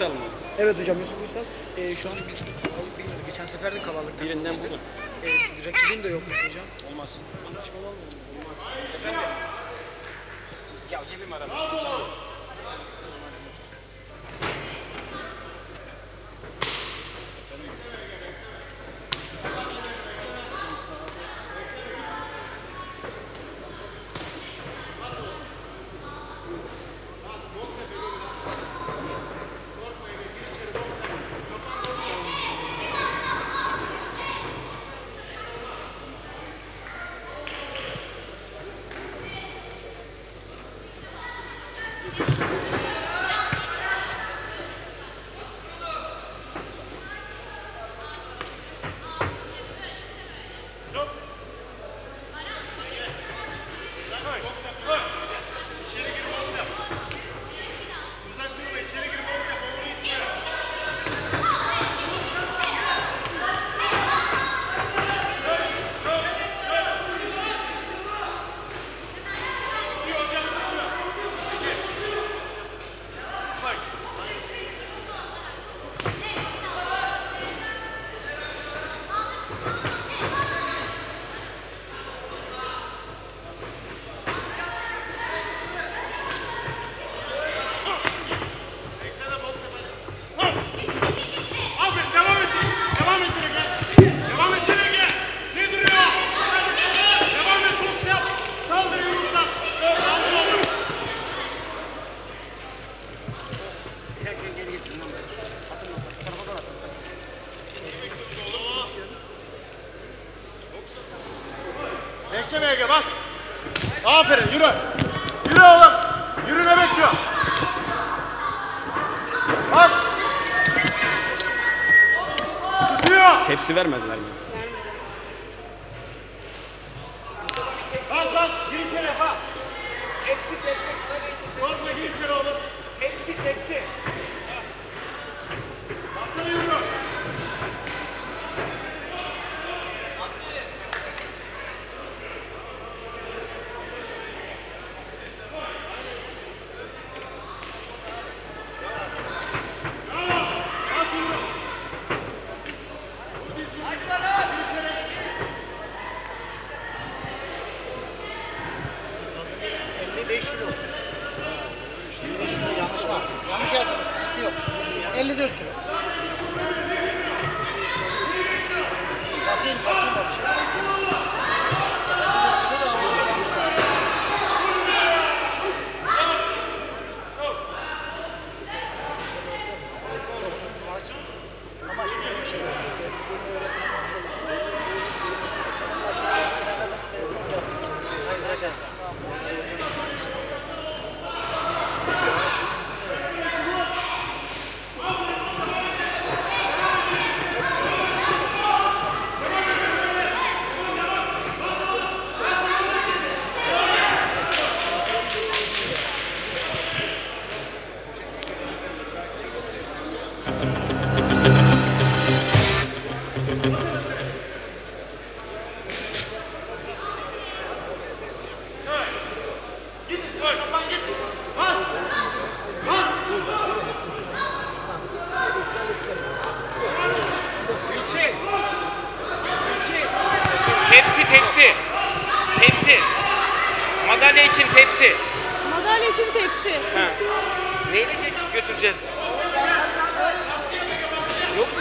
Uysal mı? Evet hocam Yusuf Uysal. Ee, şu an biz alıp bilmiyorum. Geçen sefer de kavallık Birinden bulur. Evet, rakibin de yokmuş hocam. Olmaz. Olmaz. Efendim? Ya cebim aramış. Aferin yürü. Yürü oğlum. Yürü ne bekliyor? Bas. Tutuyor. Tepsi vermediler Tepsi tepsi. Tepsi. Madalya için tepsi. Madalya için tepsi. Tepsi. Neyle gö- götüreceğiz? Yok mu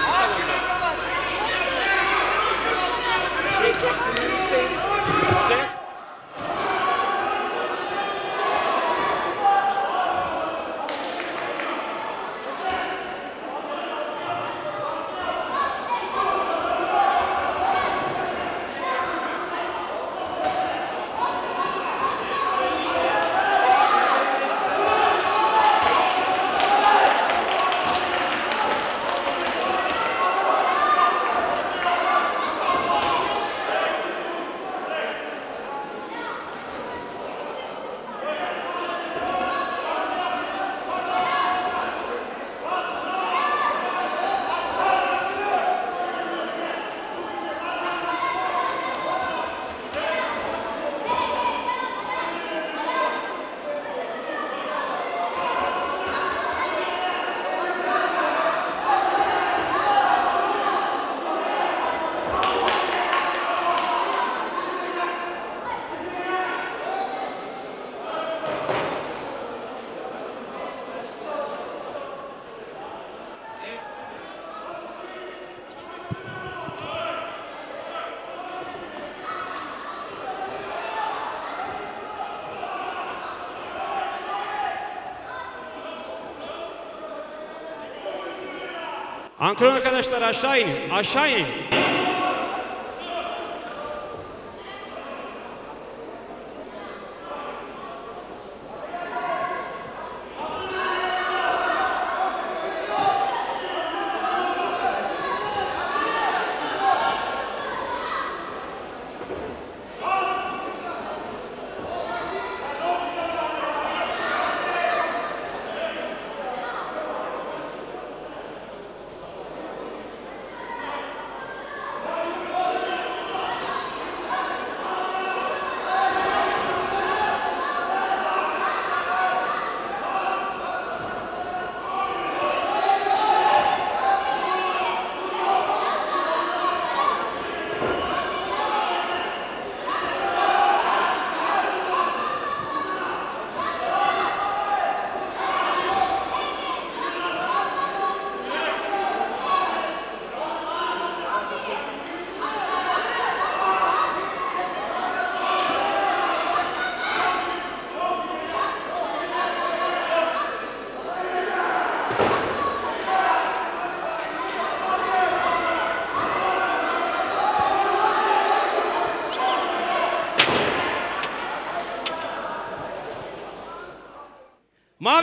Antrenör arkadaşlar aşağı inin. Aşağı inin.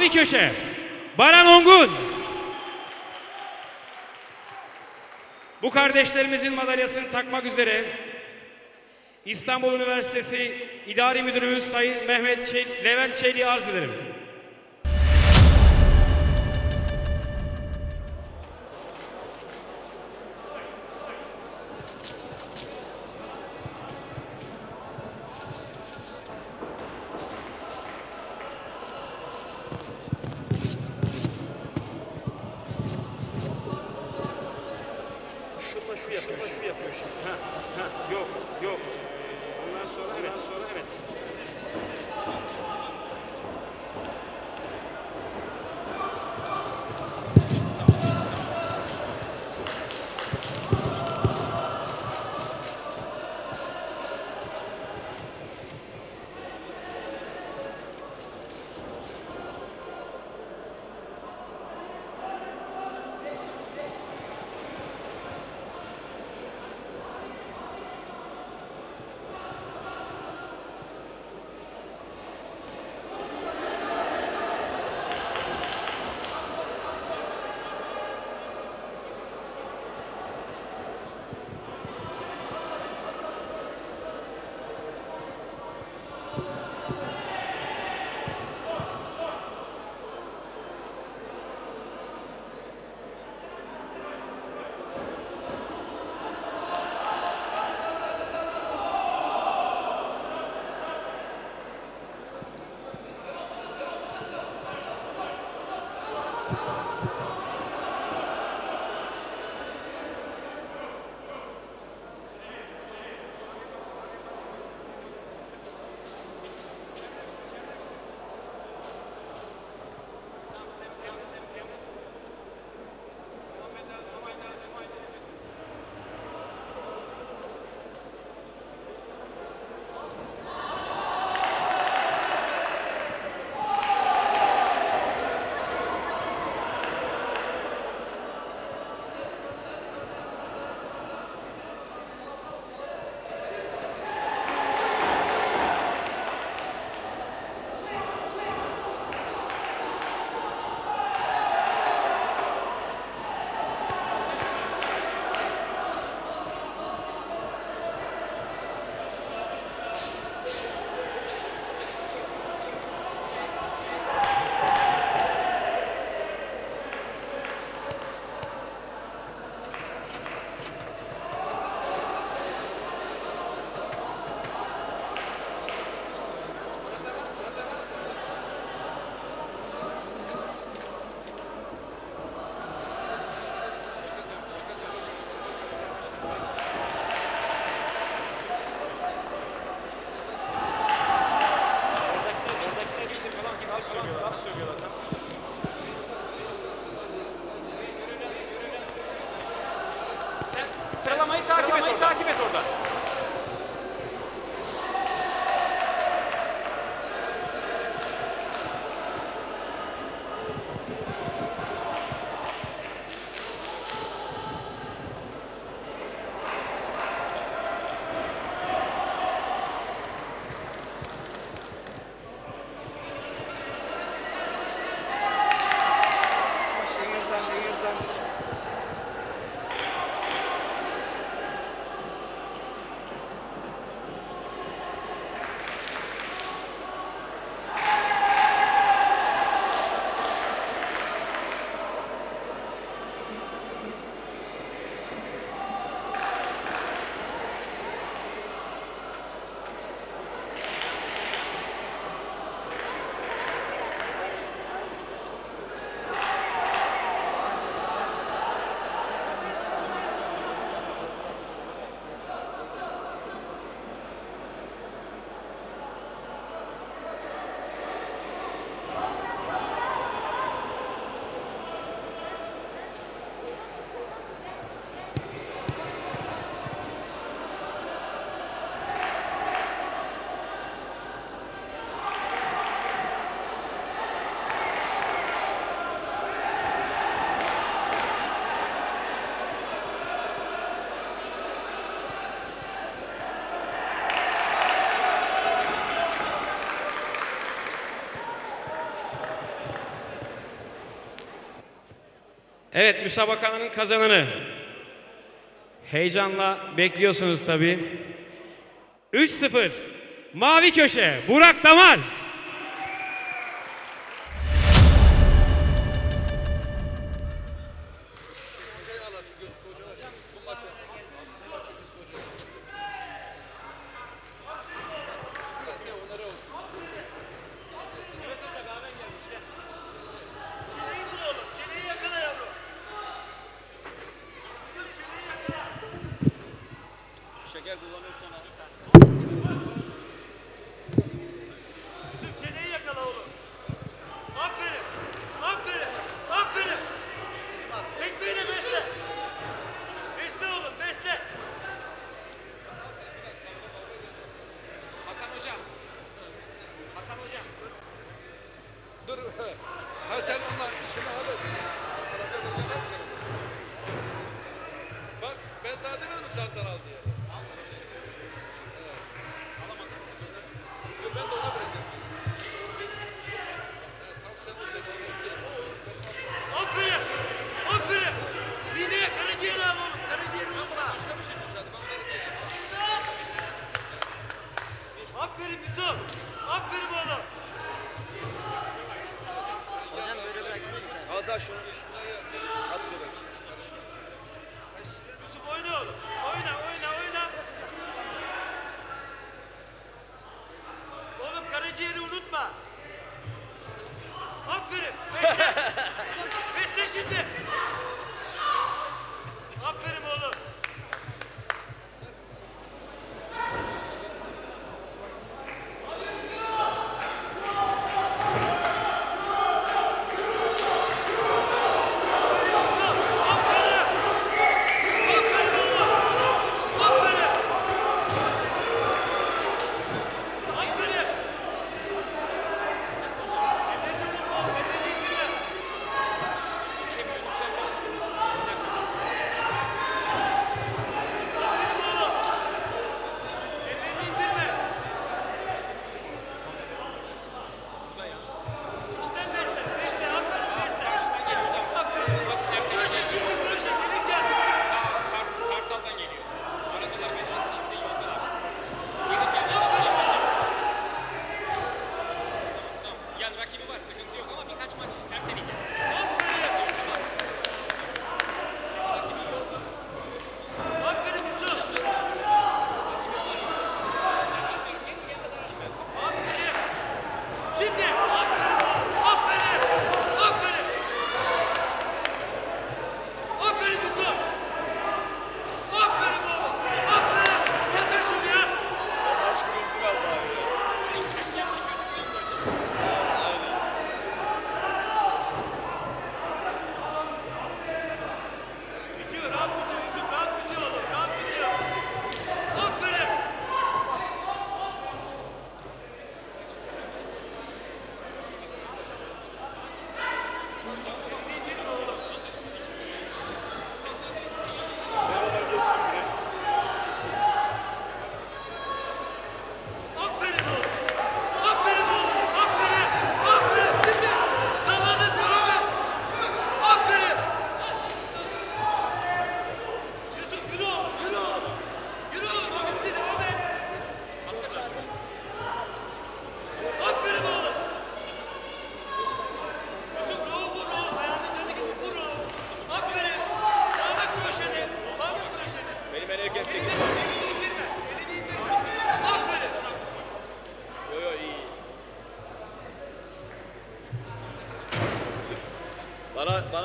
Mavi köşe. Baran Ongun. Bu kardeşlerimizin madalyasını takmak üzere İstanbul Üniversitesi İdari Müdürümüz Sayın Mehmet Çel Levent Çelik'i arz ederim. Şunla şu yapıyor, şunla şu yapıyor şimdi. Ha, ha, yok, yok. Ee, Ondan sonra evet, sonra evet. David. Evet müsabakanın kazananı. Heyecanla bekliyorsunuz tabii. 3-0 Mavi Köşe Burak Damar.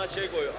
bana şey koy.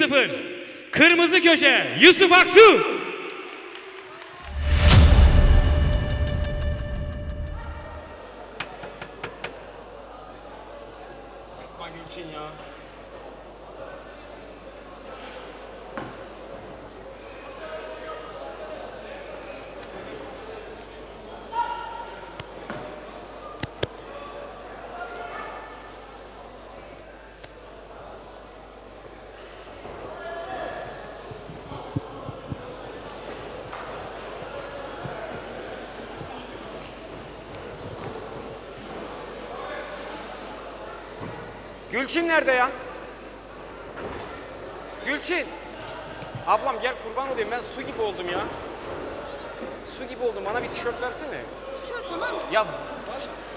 3-0. Kırmızı köşe Yusuf Aksu. Gülçin nerede ya? Gülçin. Ablam gel kurban olayım ben su gibi oldum ya. Su gibi oldum bana bir tişört versene. Tişört tamam mı? Ya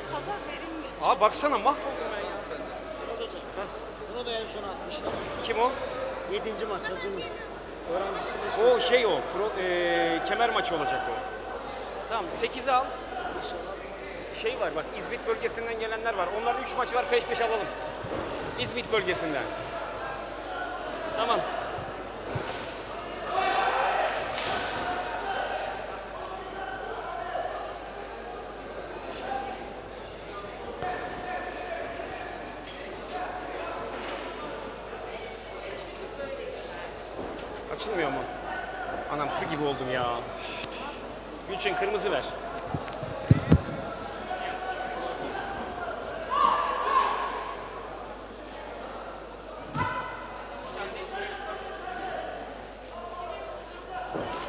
Kazak verilmiyor. abi baksana mahvoldum ben ya. Bunu da en son atmışlar. Kim o? Yedinci maç hacının. Öğrencisi de şu. O şey o. Pro, eee, kemer maçı olacak o. Tamam 8'i al. Şey var bak İzmit bölgesinden gelenler var. Onların 3 maçı var peş peşe alalım. İzmit bölgesinden. Tamam. Açılmıyor mu? Anam su gibi oldum ya. Gülçin kırmızı ver. Son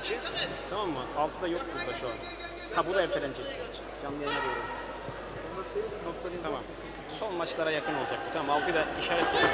maçı. Tamam mı? Altıda yok burada şu an. Ha bu da ertelenecek. Canlı yayına doğru. Tamam. Son maçlara yakın olacak bu. Tamam altıyı da işaret koyalım.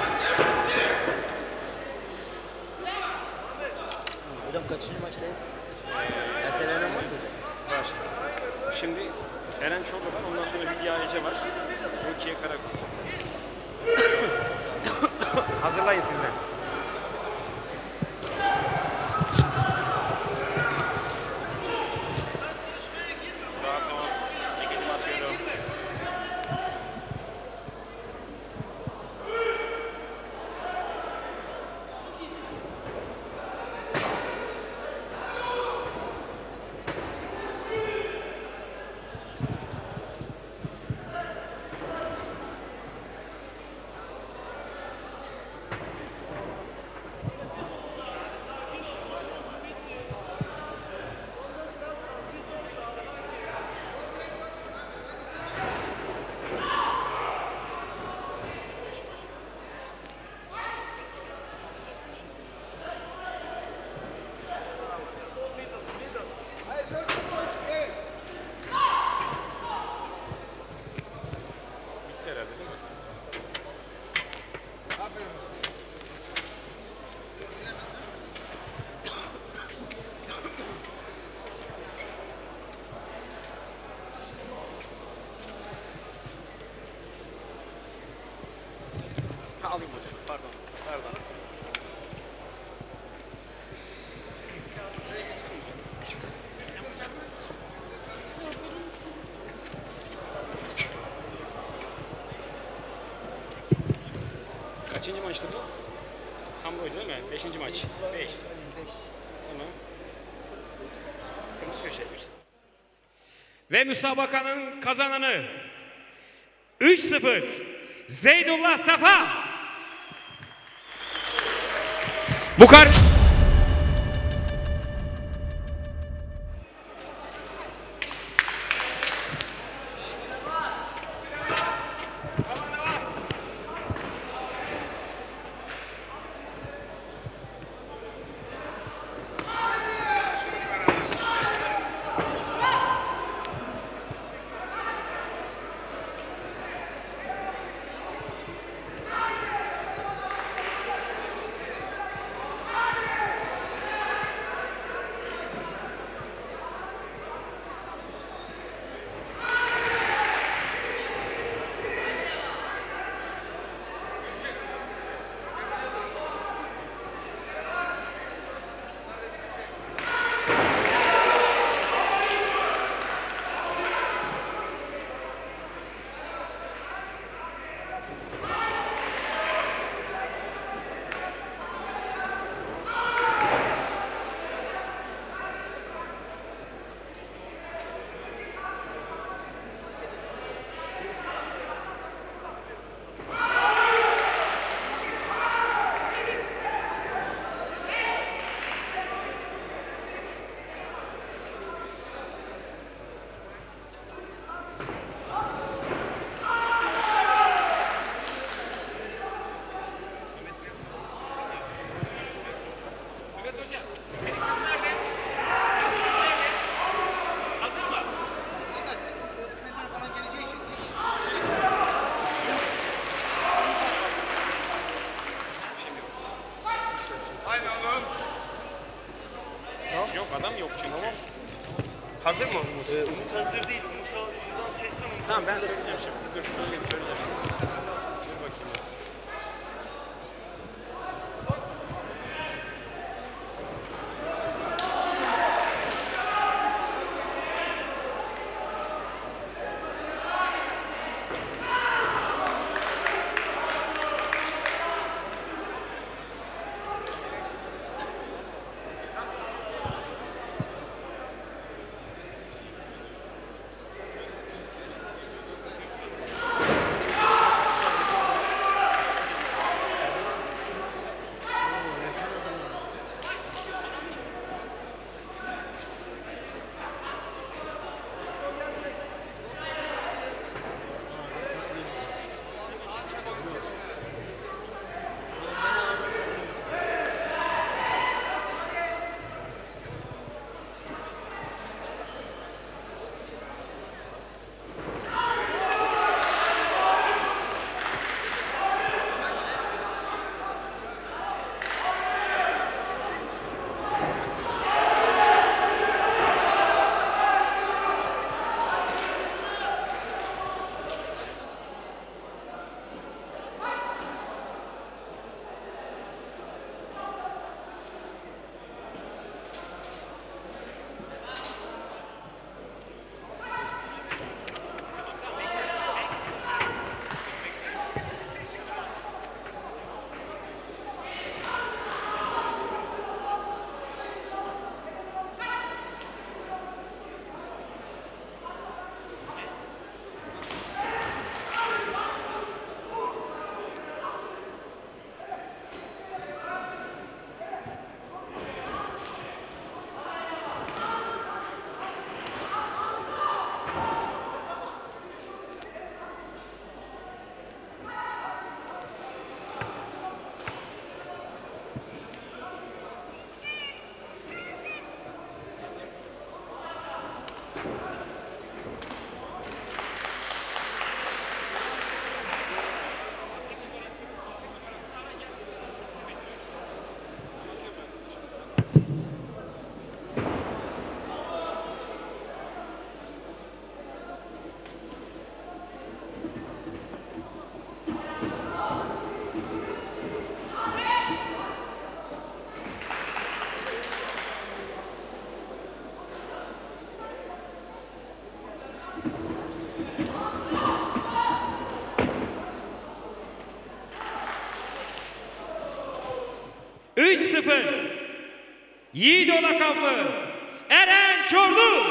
Alayım hocam. Pardon. Pardon. Kaçıncı maçtı bu? Tam değil mi? Beşinci maç. Beş. Tamam. Kırmızı köşeye girsin. Ve müsabakanın kazananı 3-0 Zeydullah Safa. Bu Hazır 3-0. Yiğido lakaplı Eren Çorlu.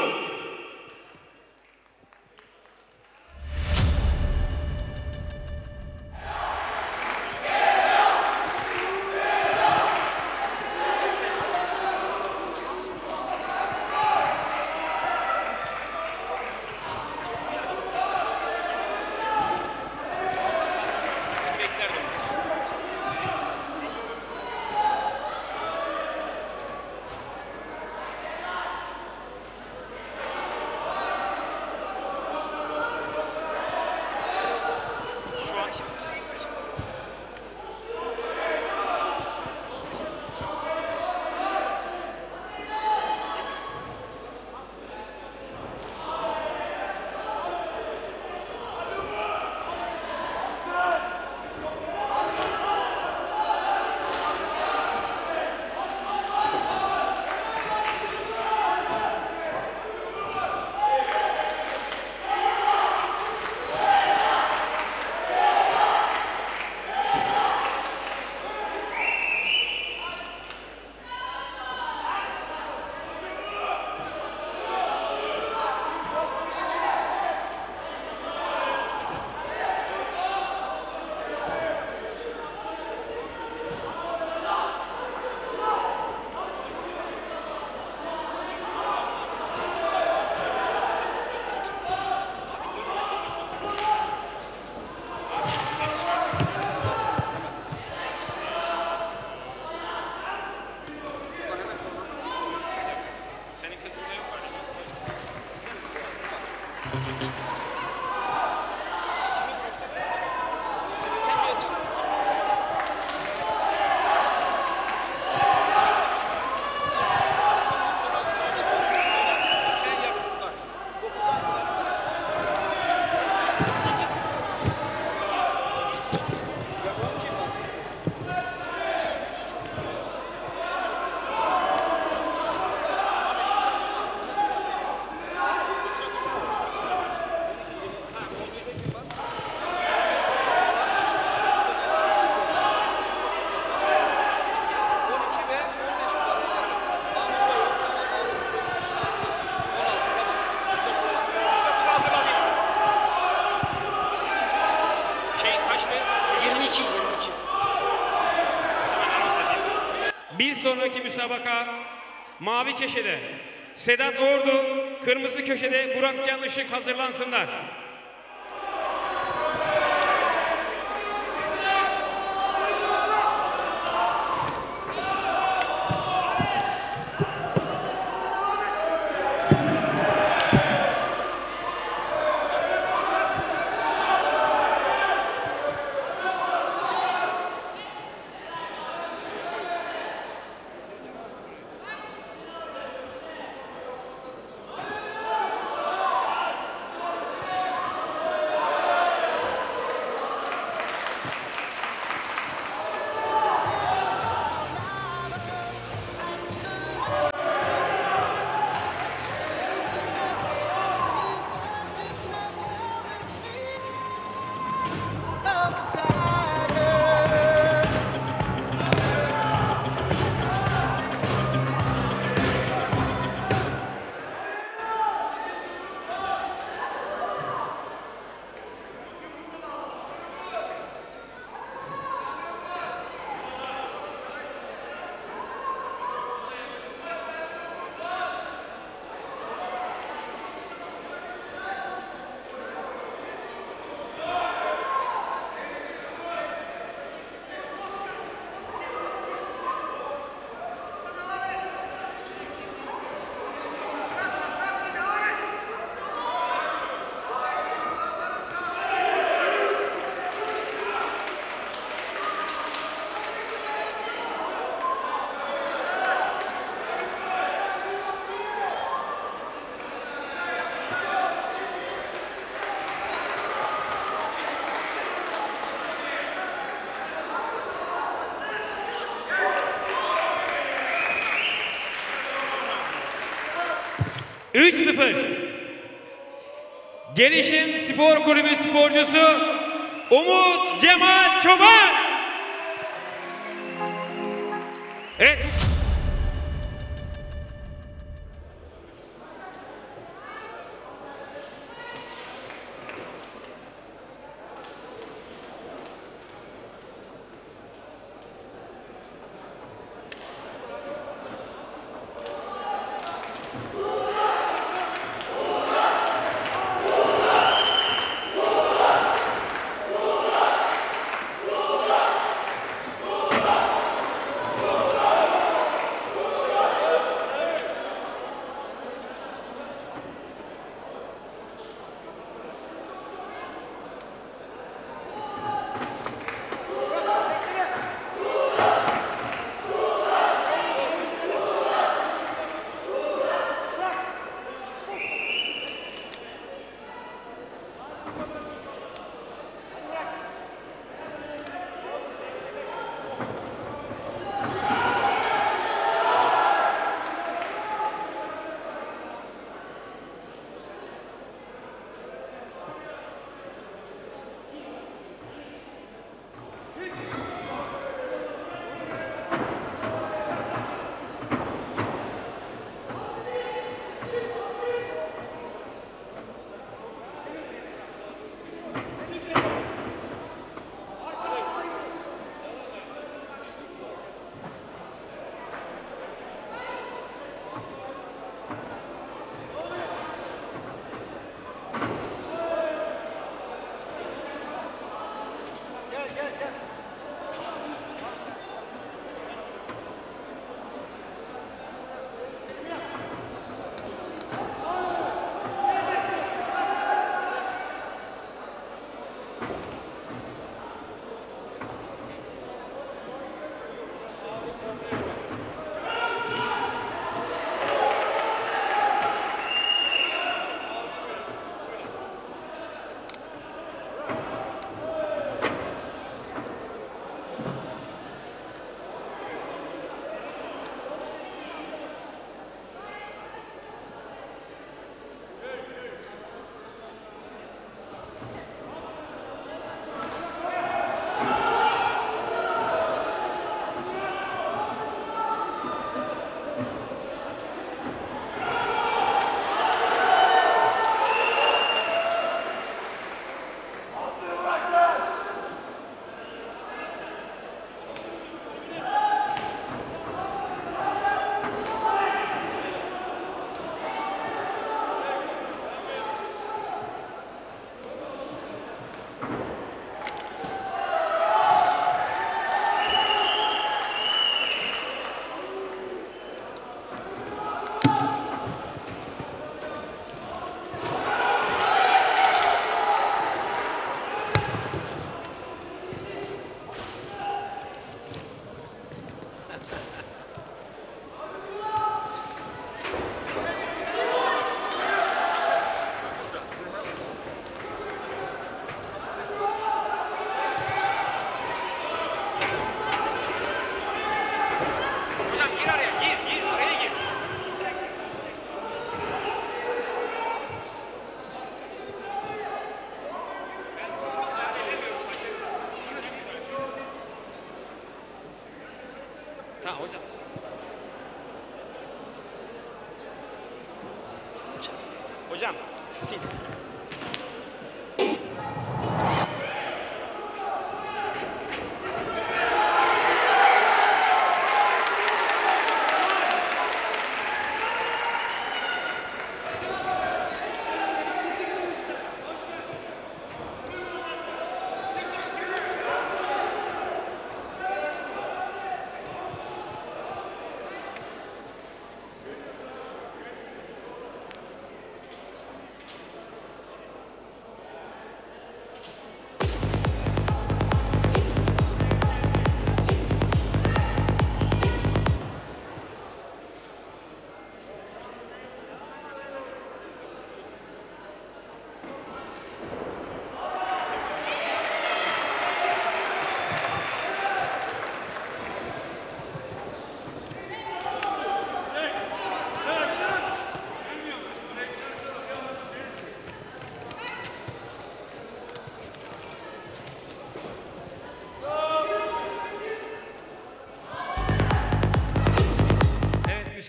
Sonraki müsabaka mavi köşede Sedat Ordu, kırmızı köşede Burak Can Işık hazırlansınlar. Üç sıfır. Gelişim Spor Kulübü sporcusu Umut Cemal Çoban.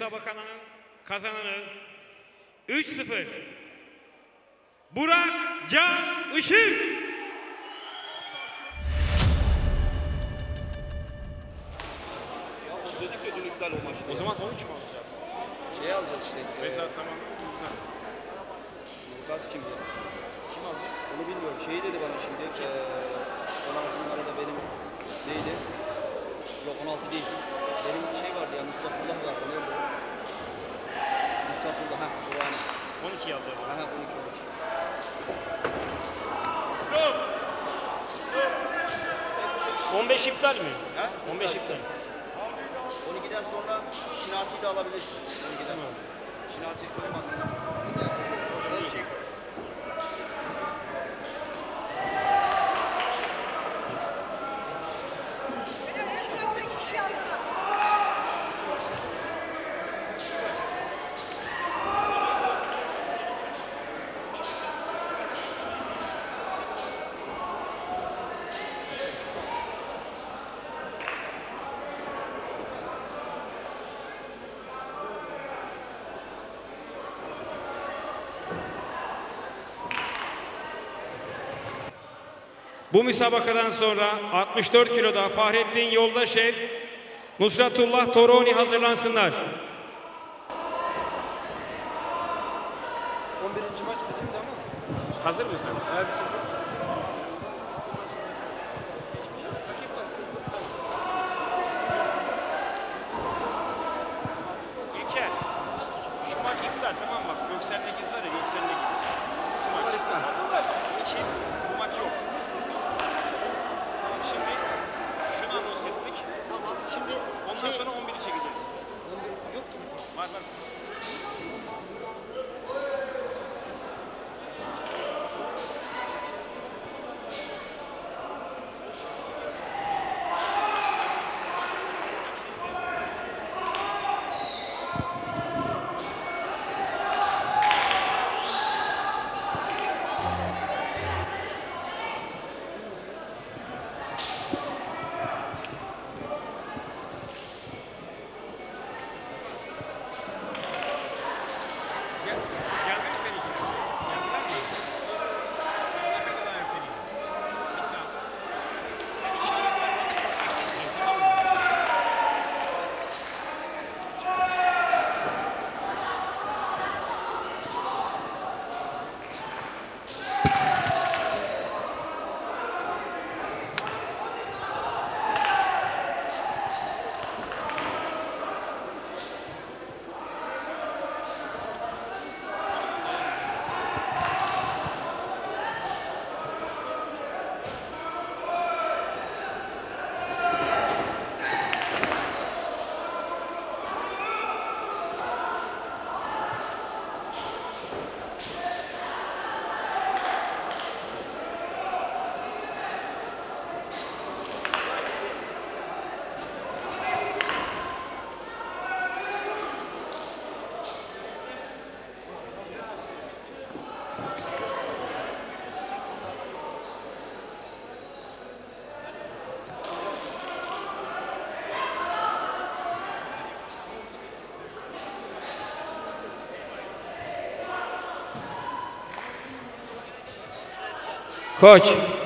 Müsabakanın kazananı 3-0 Burak Can Işık. Ya o dedik ya dün iptal o maçta. O zaman 13 mu alacağız? Şey alacağız işte. Reza tamam. Güzel. Gaz kim ya? Kim alacağız? Onu bilmiyorum. Şeyi dedi bana şimdi. Eee 16 numarada benim neydi? Yok 16 değil. Benim şey vardı ya Mustafa'llah vardı. Ne? Mustafa'llah. Ha. Burak'ın. 12 alacağız. Ha ha 12 12. 15 iptal mi? Ha? 15 iptal. 12'den sonra Şinasi'yi de alabilirsin. 12'den sonra. Şinasi'yi söylemedim. Bu müsabakadan sonra 64 kiloda Fahrettin Yoldaşev, Nusratullah Toroni hazırlansınlar. 11. maç bizim de ama. Hazır mısın? İlker, Coach,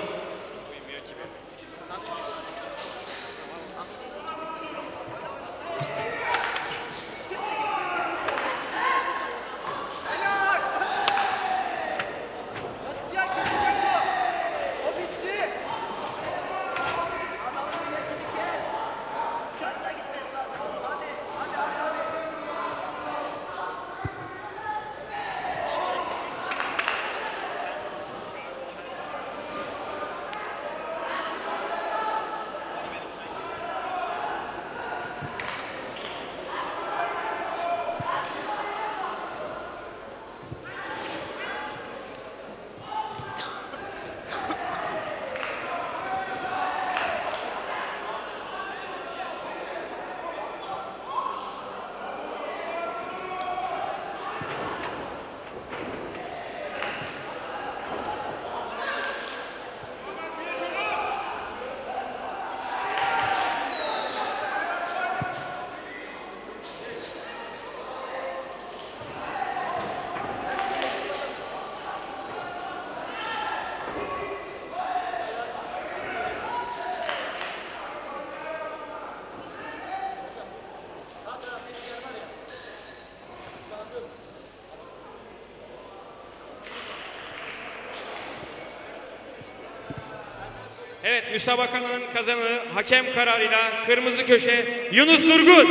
müsabakanın kazananı hakem kararıyla kırmızı köşe Yunus Turgut.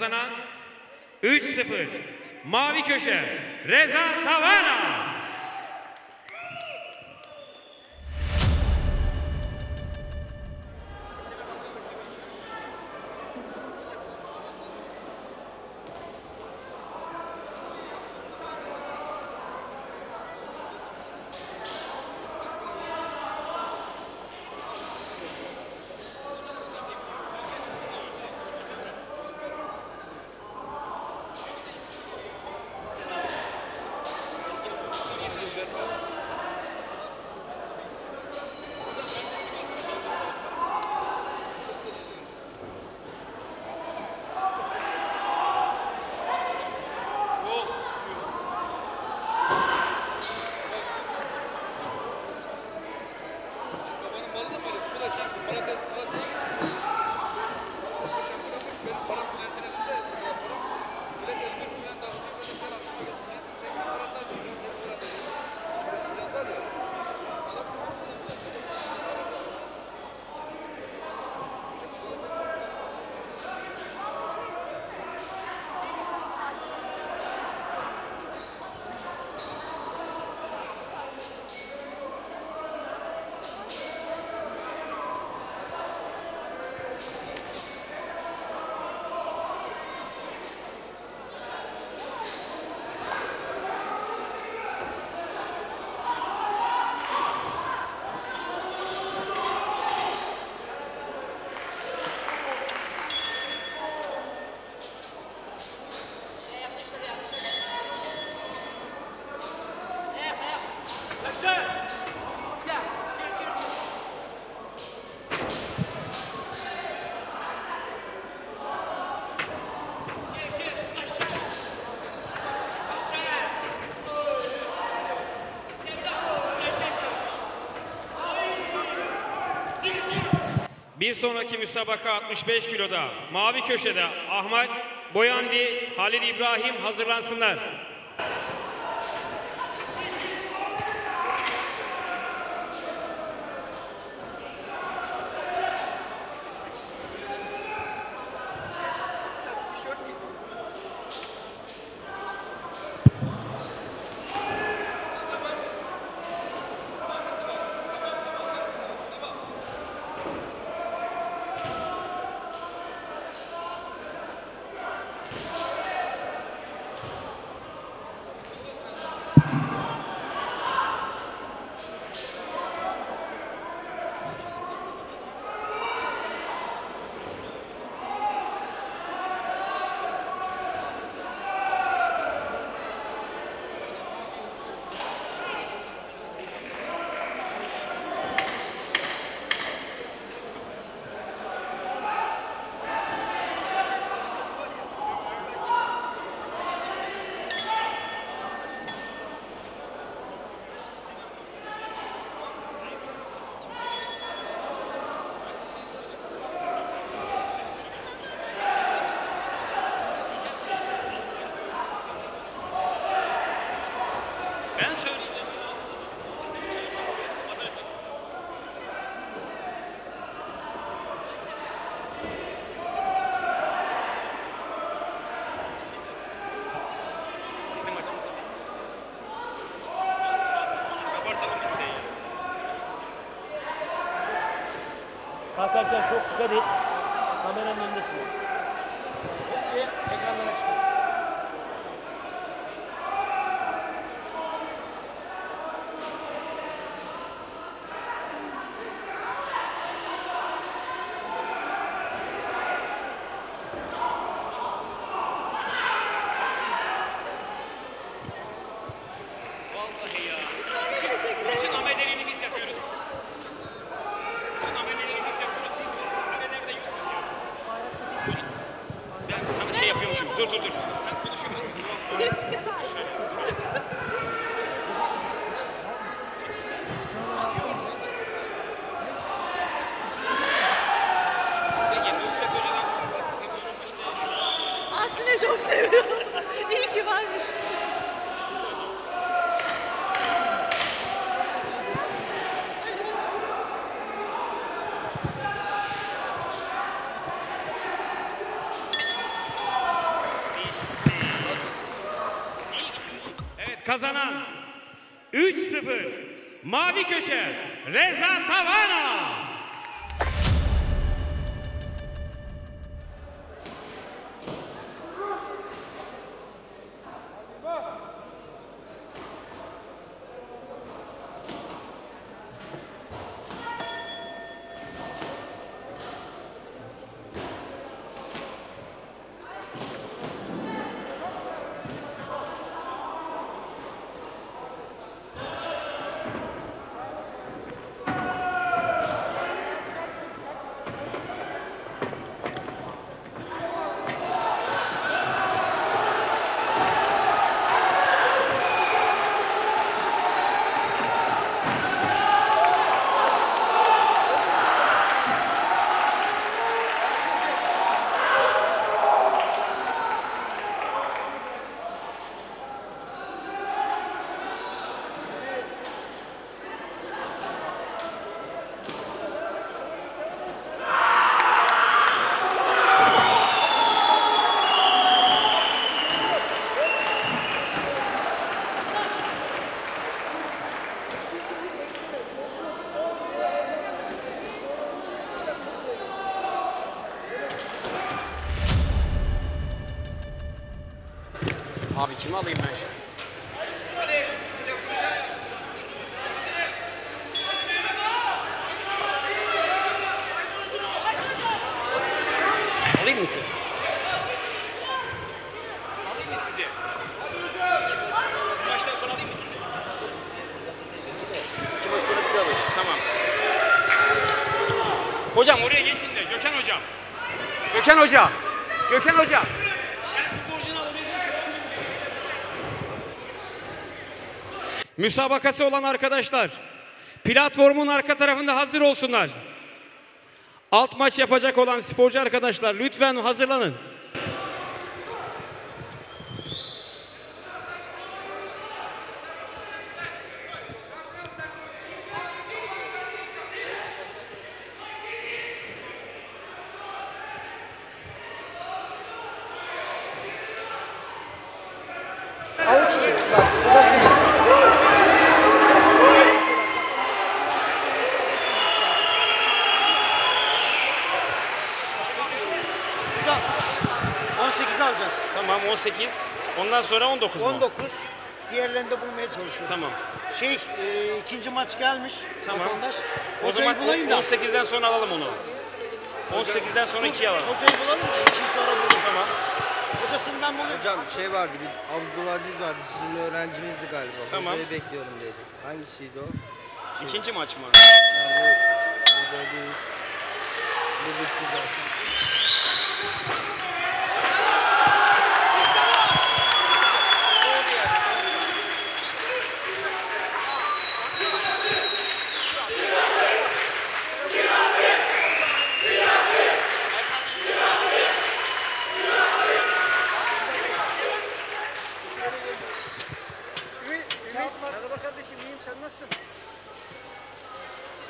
Kazanan 3-0 Mavi Köşe Reza Tavana. Bir sonraki müsabaka 65 kiloda mavi köşede Ahmet Boyandi, Halil İbrahim hazırlansınlar. 要出要停 kazanan 3-0 Mavi Köşe Reza Tavana. Abi kimi alayım ben Müsabakası olan arkadaşlar platformun arka tarafında hazır olsunlar. Alt maç yapacak olan sporcu arkadaşlar lütfen hazırlanın. Avuç için. Bak bu da senin için. Hocam 18 alacağız. Tamam 18. Ondan sonra 19 mu? 19. Diğerlerinde bulmaya çalışıyorum. Tamam. Şey e, ikinci maç gelmiş Tamam. vatandaş. O Hocayı zaman bulayım da. 18'den sonra alalım onu. 18'den sonra 2'ye alalım. Hocayı bulalım da ikiyi sonra bulayım. Tamam. Hocasını ben bulayım. Hocam şey vardı bir Abdülaziz vardı sizin öğrencinizdi galiba. Tamam. Hocayı bekliyorum dedi. Hangisiydi o? İkinci maç mı? Ha, bu, bu da değil. Bu bitti zaten. Merhaba kardeşim iyiyim sen nasılsın?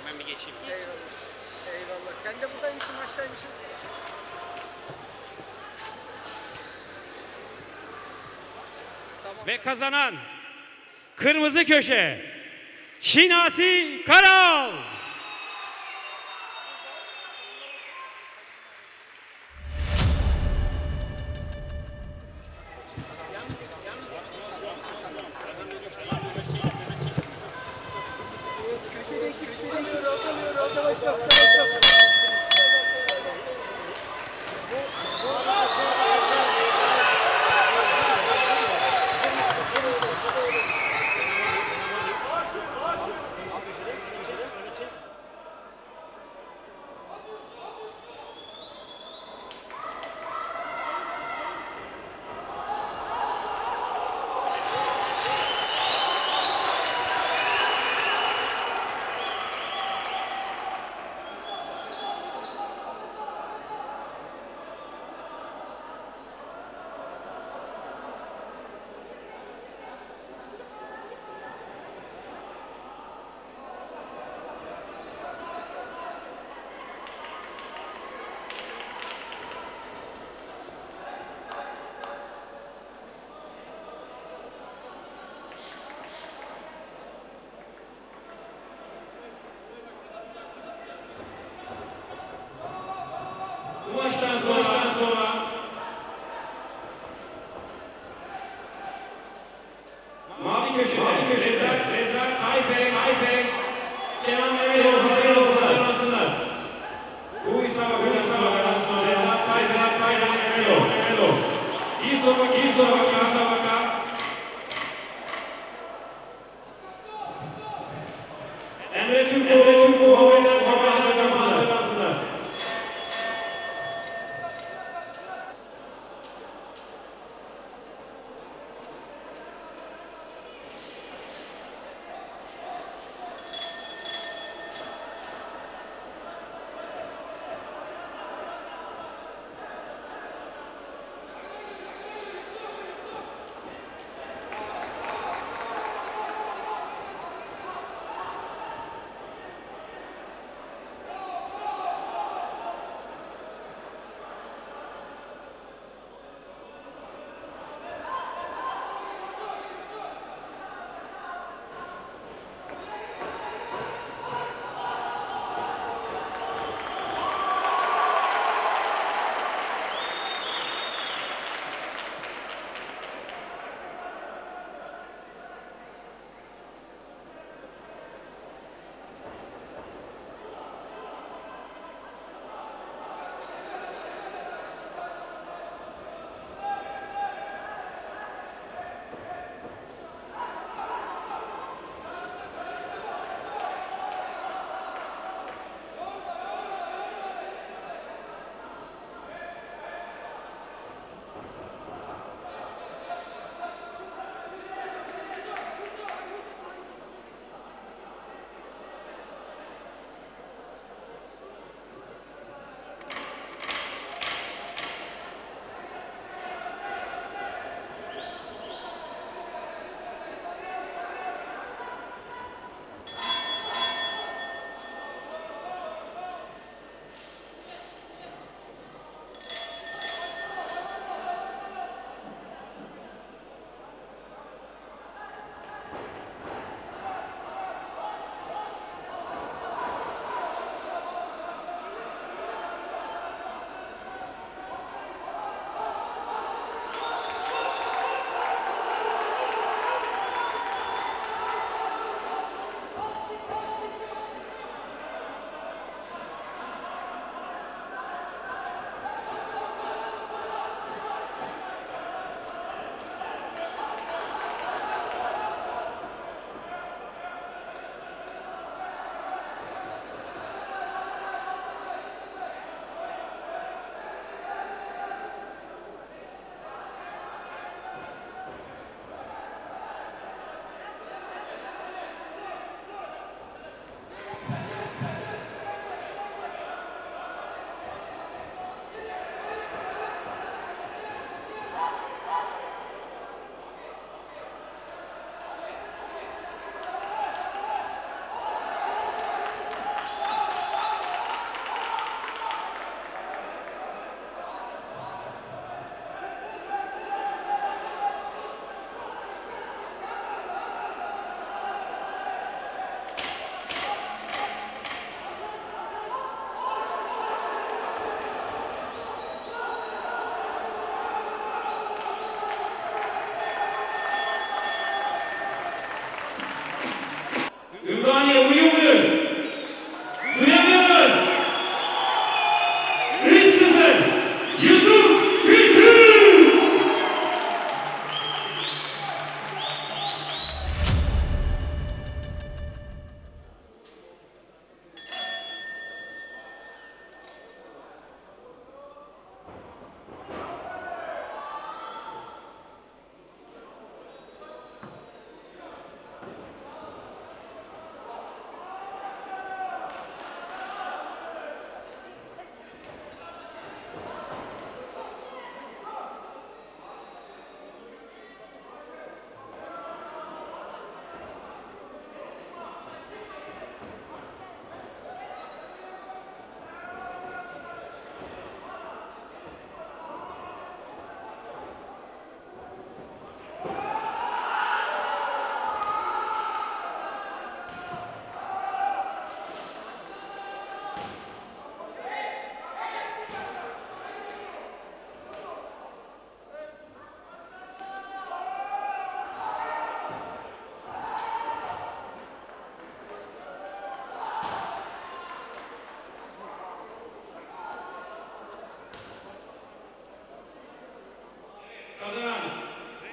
Ben bir geçeyim. Eyvallah. Sen de buradaymışsın, maçtaymışsın. Ve kazanan kırmızı köşe Şinasi Karal.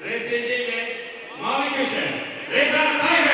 RSC ile Mavi Köşe. Reza Tayyip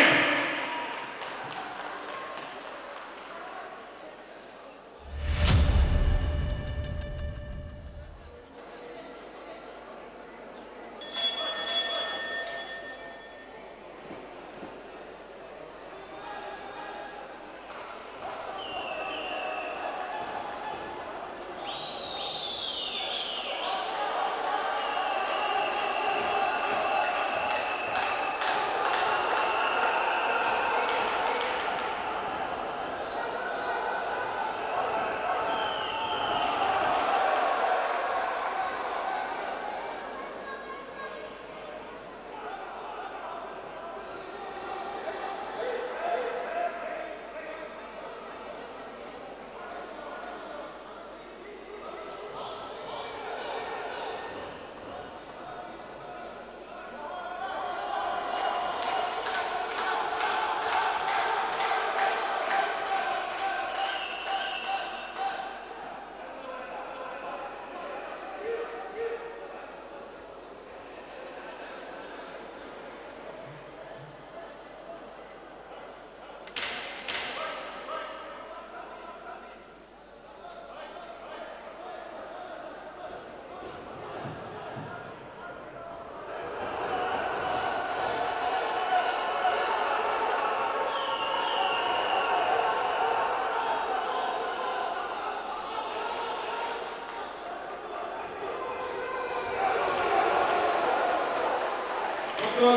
6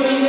人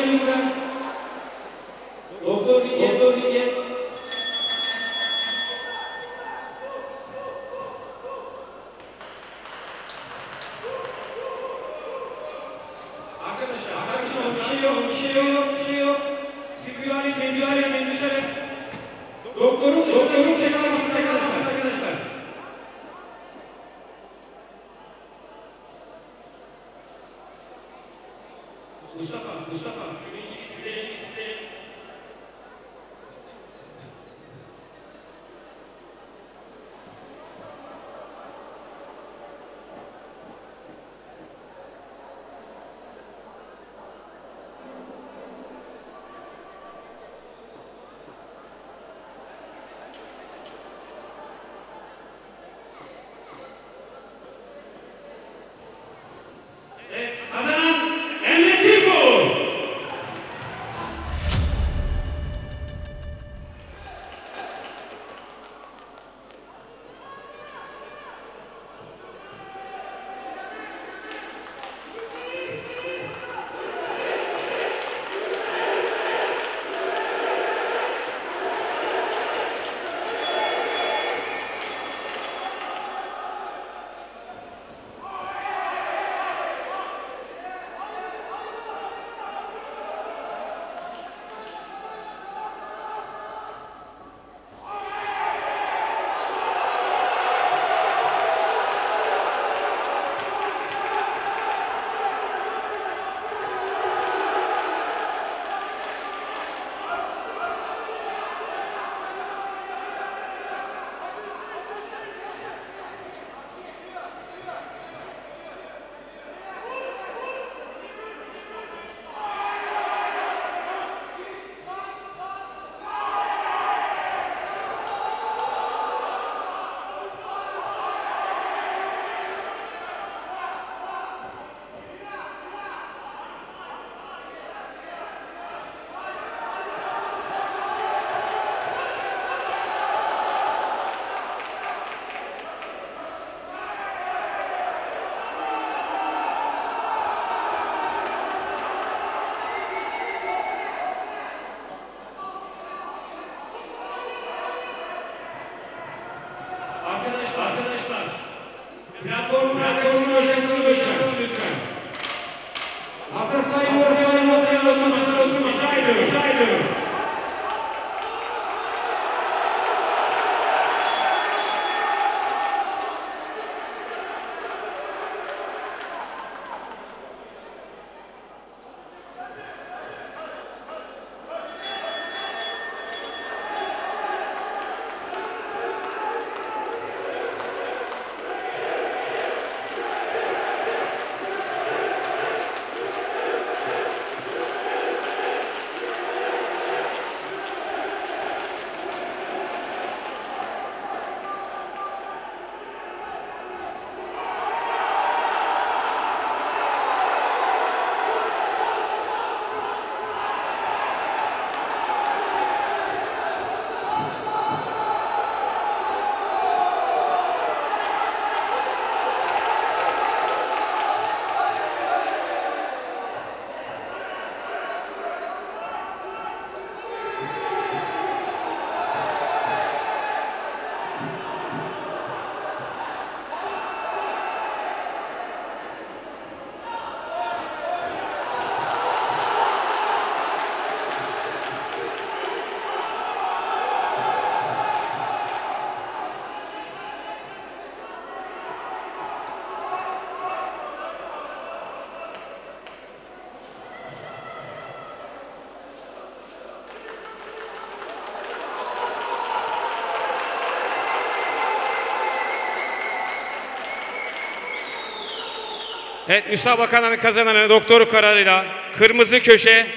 Evet müsabakanın kazananı doktoru kararıyla kırmızı köşe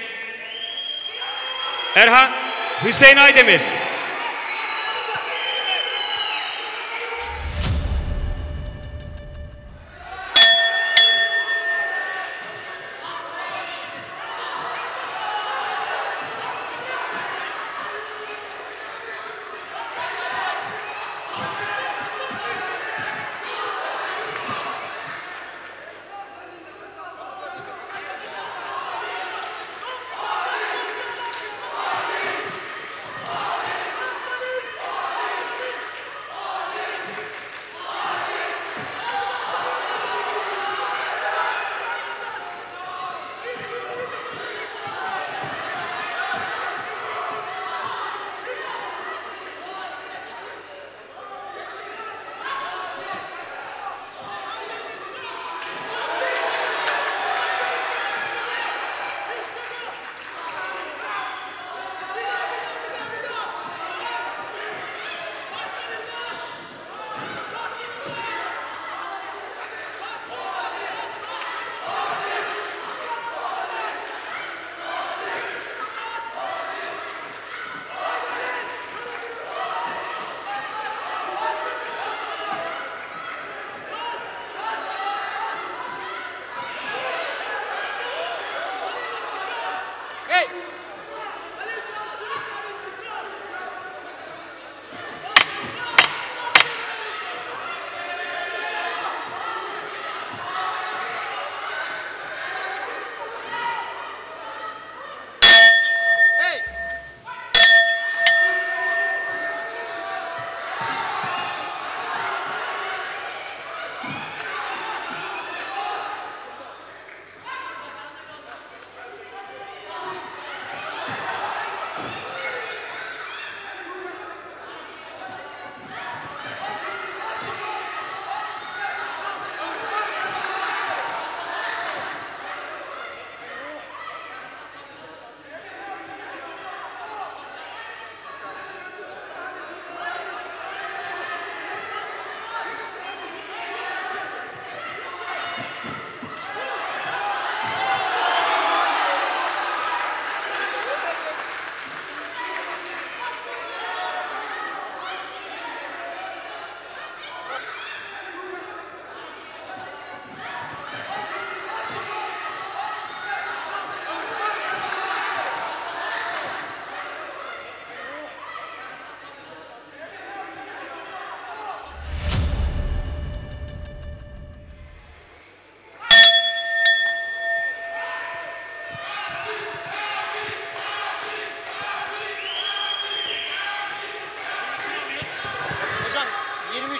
Erhan Hüseyin Aydemir.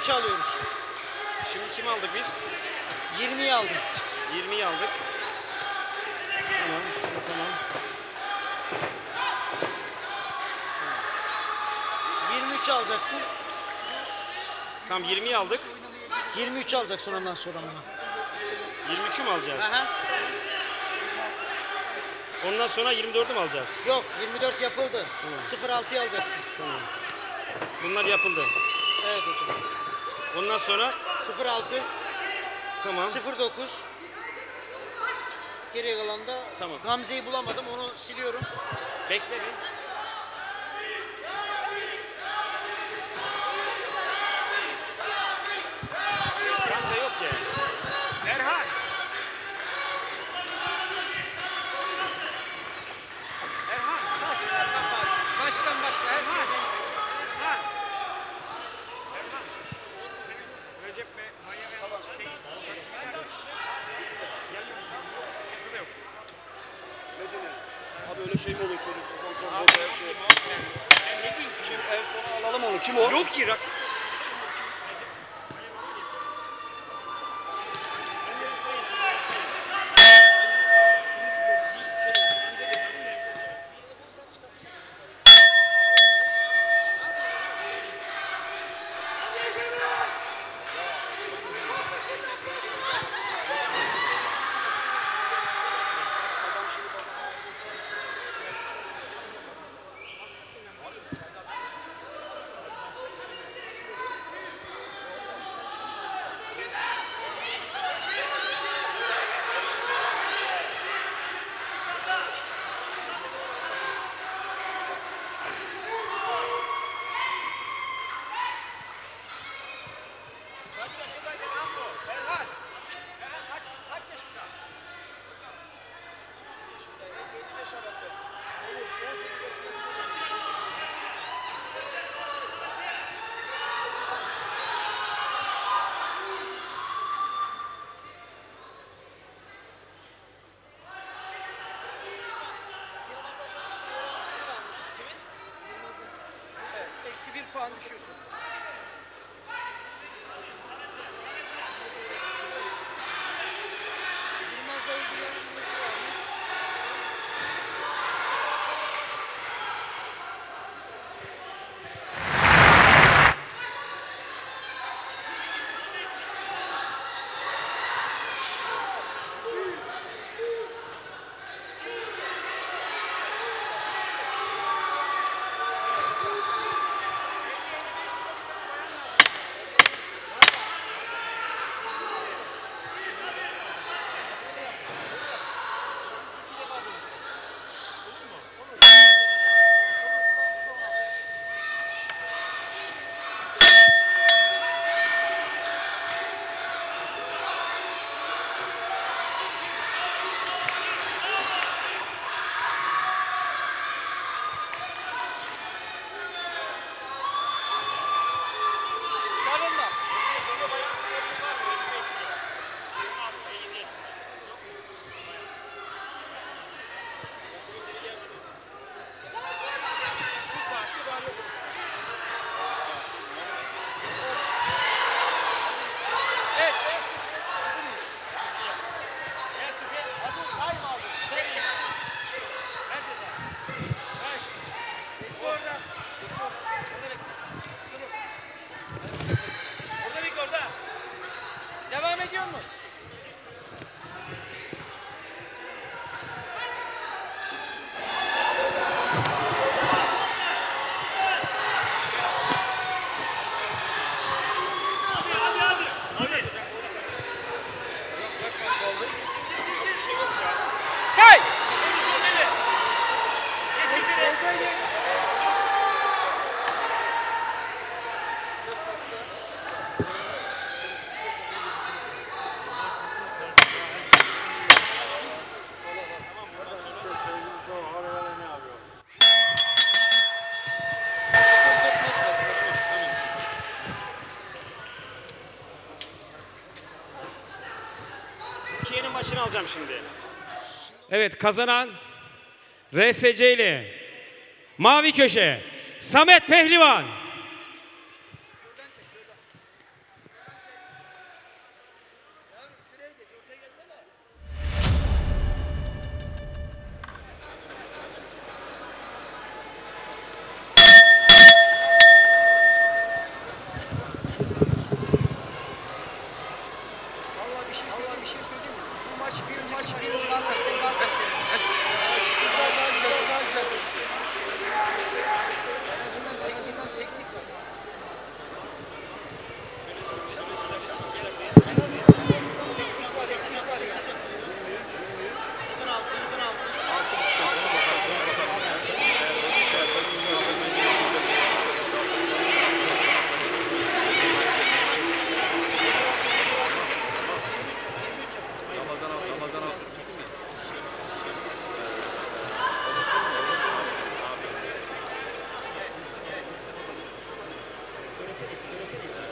23 alıyoruz. Şimdi kim aldık biz? 20'yi aldım. 20'yi aldık. Tamam, şunu tamam. 23 alacaksın. Tamam 20'yi aldık. 23 alacaksın ondan sonra bana. 23'ü mü alacağız? Aha. Ondan sonra 24'ü mü alacağız? Yok 24 yapıldı. 06'yı alacaksın. Bunlar yapıldı. Evet hocam. Ondan sonra 06, tamam. 09. Geriye kalan da Tamam. Gamze'yi bulamadım onu siliyorum. Bekle bir. Shoot. için alacağım şimdi. Evet kazanan RSC ile Mavi Köşe Samet Pehlivan. season.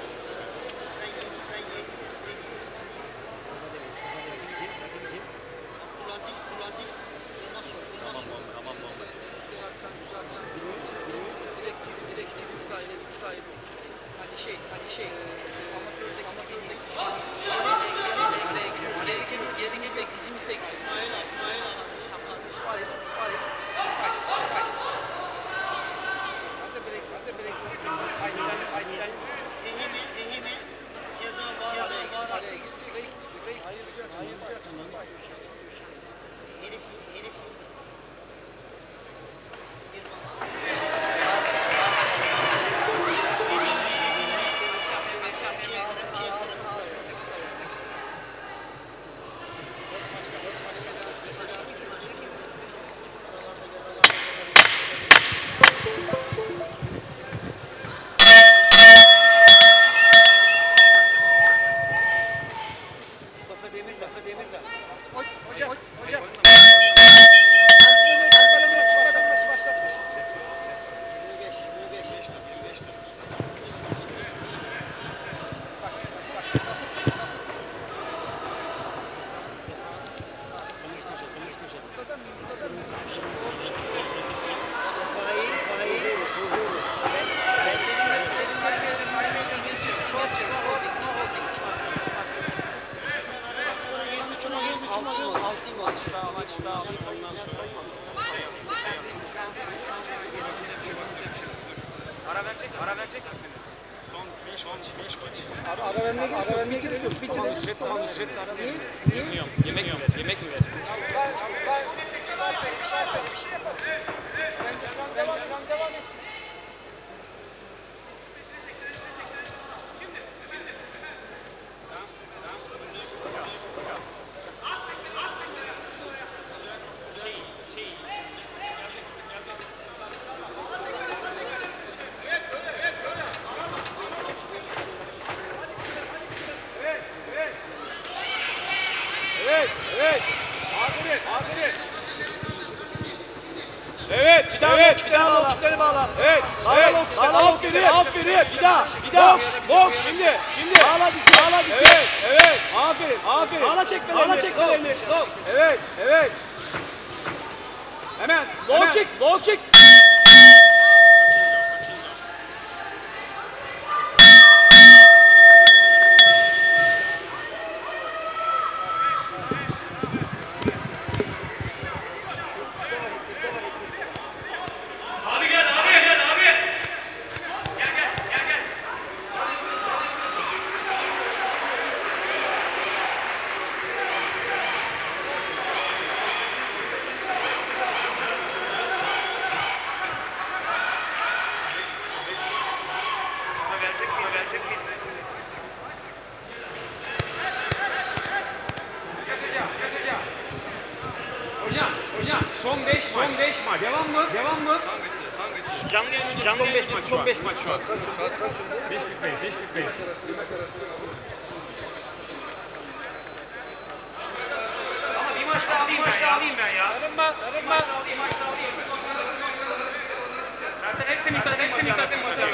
Hepsini itaat, hepsini itaat edin hocam.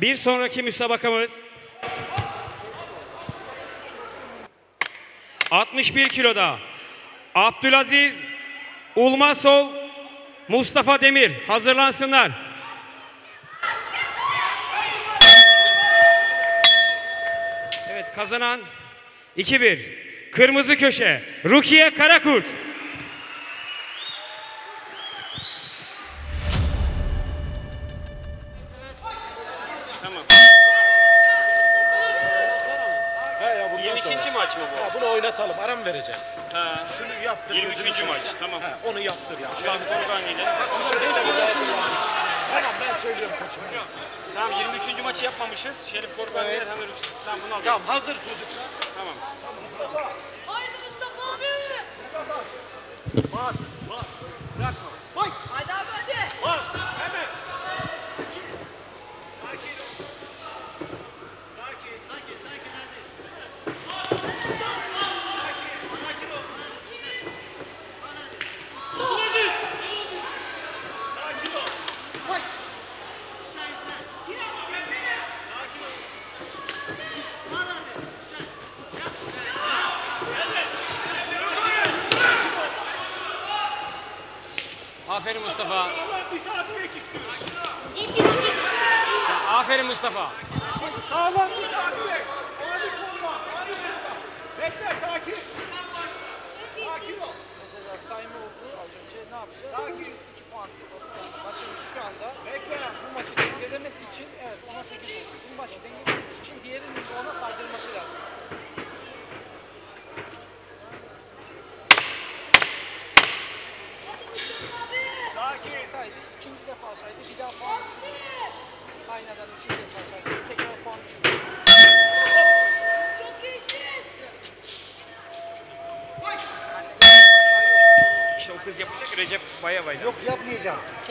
Bir sonraki müsabakamız 61 kiloda Abdülaziz Ulmasov Mustafa Demir hazırlansınlar. Evet kazanan 2-1. Kırmızı köşe Rukiye Karakurt. hazır çocuklar.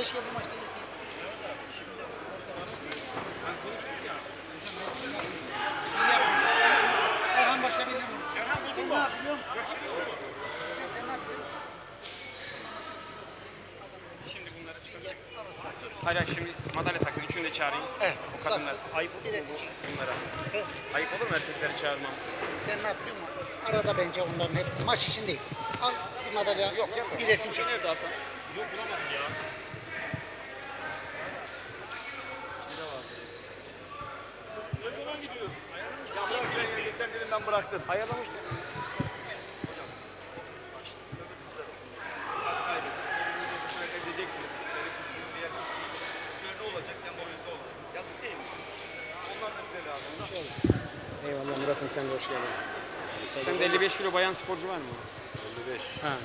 keşke bu maçta geçseydi. Ben konuştum ya. Erhan başka birini bulmuş. Erhan Sen ne yapıyor musun? Şimdi bunları çıkartacak. Hayır hayır, şimdi madalya taksın. Üçünü de çağırayım. Eh, evet, O kadınlar. taksın. Ayıp olur mu Birisi. bu- bunlara? He, Ayıp olur mu erkekleri çağırmam? Sen ne yapıyorsun? Arada bence onların hepsi maç için değil. Al bir madalya, Yok, bir resim çek. Nerede Hasan? hangi sporcu var mı? 55. Ha.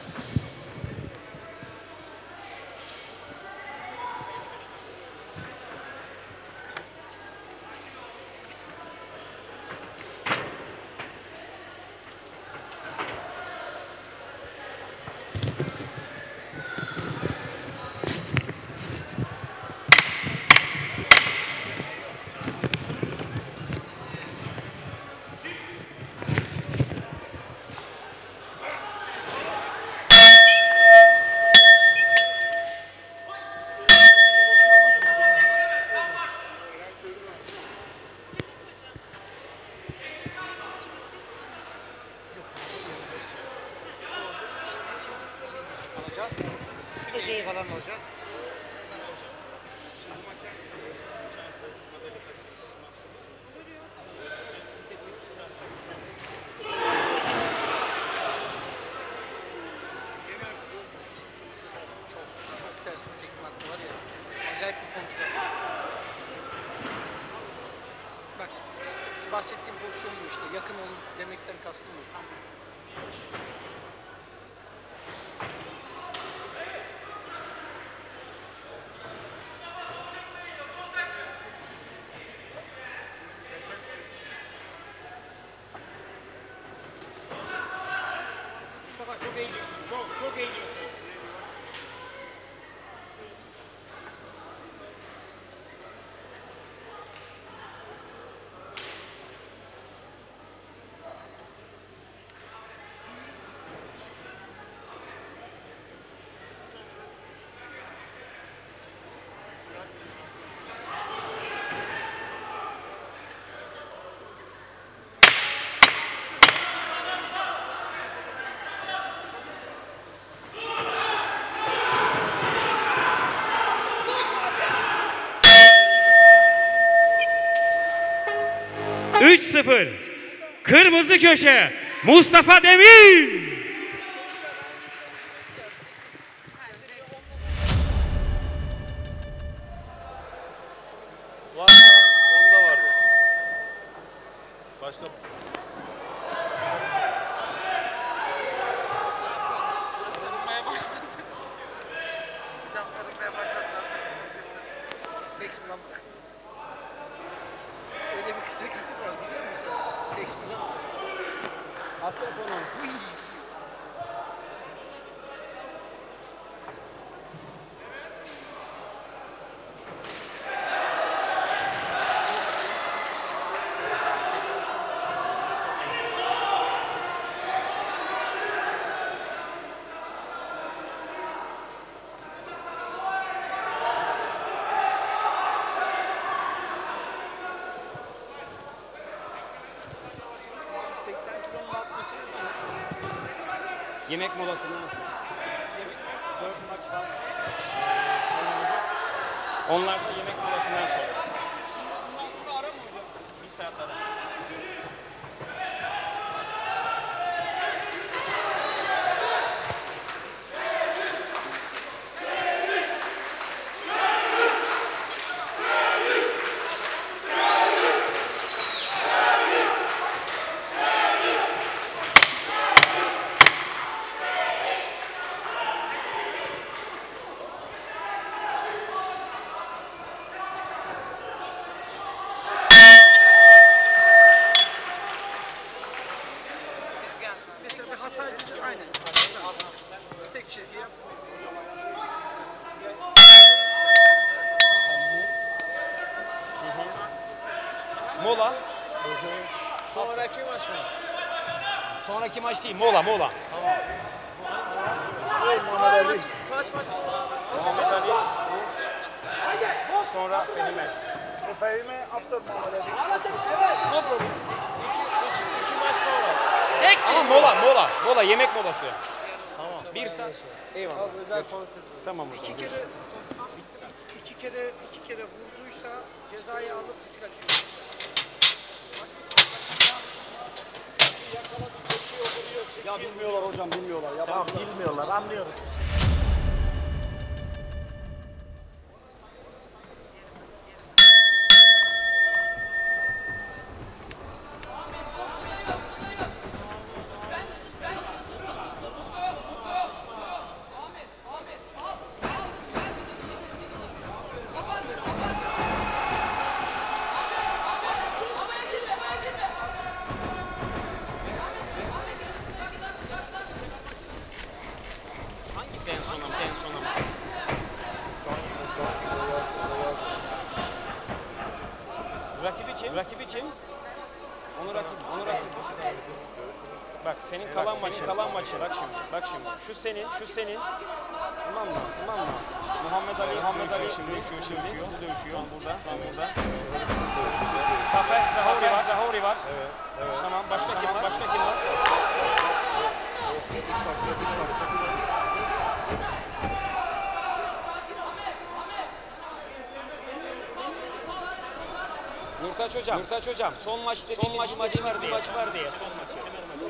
Çok heyecanlı. 3-0. Kırmızı köşe Mustafa Demir. Varsa onda vardı. Başka Sarılmaya başladı. Hocam sarılmaya başladılar. Seks mi lan bu? Öyle bir karikatür var biliyor musun? Seks mi lan? Atlet onu. Uy. Yemek molasından sonra. Onlar da yemek molasından sonra. Ondan sonra ara mı hocam? Bir saat ara. Yani mesela bir hata edince aynen. Tek çizgi yap. Mola. Sonraki maç mı? Sonraki maç değil. Mola mola. Muhammed Ali. Kaç maç? Muhammed Ali. Sonra Fehime. Fehime after Muhammed Ali. No problem. İki, iki, iki maç sonra. Ama mola mola. Mola yemek molası. Tamam. Bir saat. Eyvallah. Tamam hocam. İki kere iki kere iki kere vurduysa cezayı alıp diskalifiye. Ya bilmiyorlar hocam bilmiyorlar. Ya tamam bilmiyorlar anlıyoruz. Maçı, kalan maçı. Bak şimdi. Bak şimdi. Şu senin, şu senin. Tamam mı? Tamam mı? Muhammed Ali, Muhammed Ali şimdi dövüşüyor, şimdi dövüşüyor. Bu dövüşüyor. Şu an burada, şu an burada. Zafer, Zahori var, Zahori var. Evet, evet. Tamam. Başka kim var? Başka kim var? Nurtaç hocam, Nurtaç hocam. Son maç dediğimiz son maç, var. Maç var diye. Son maçı.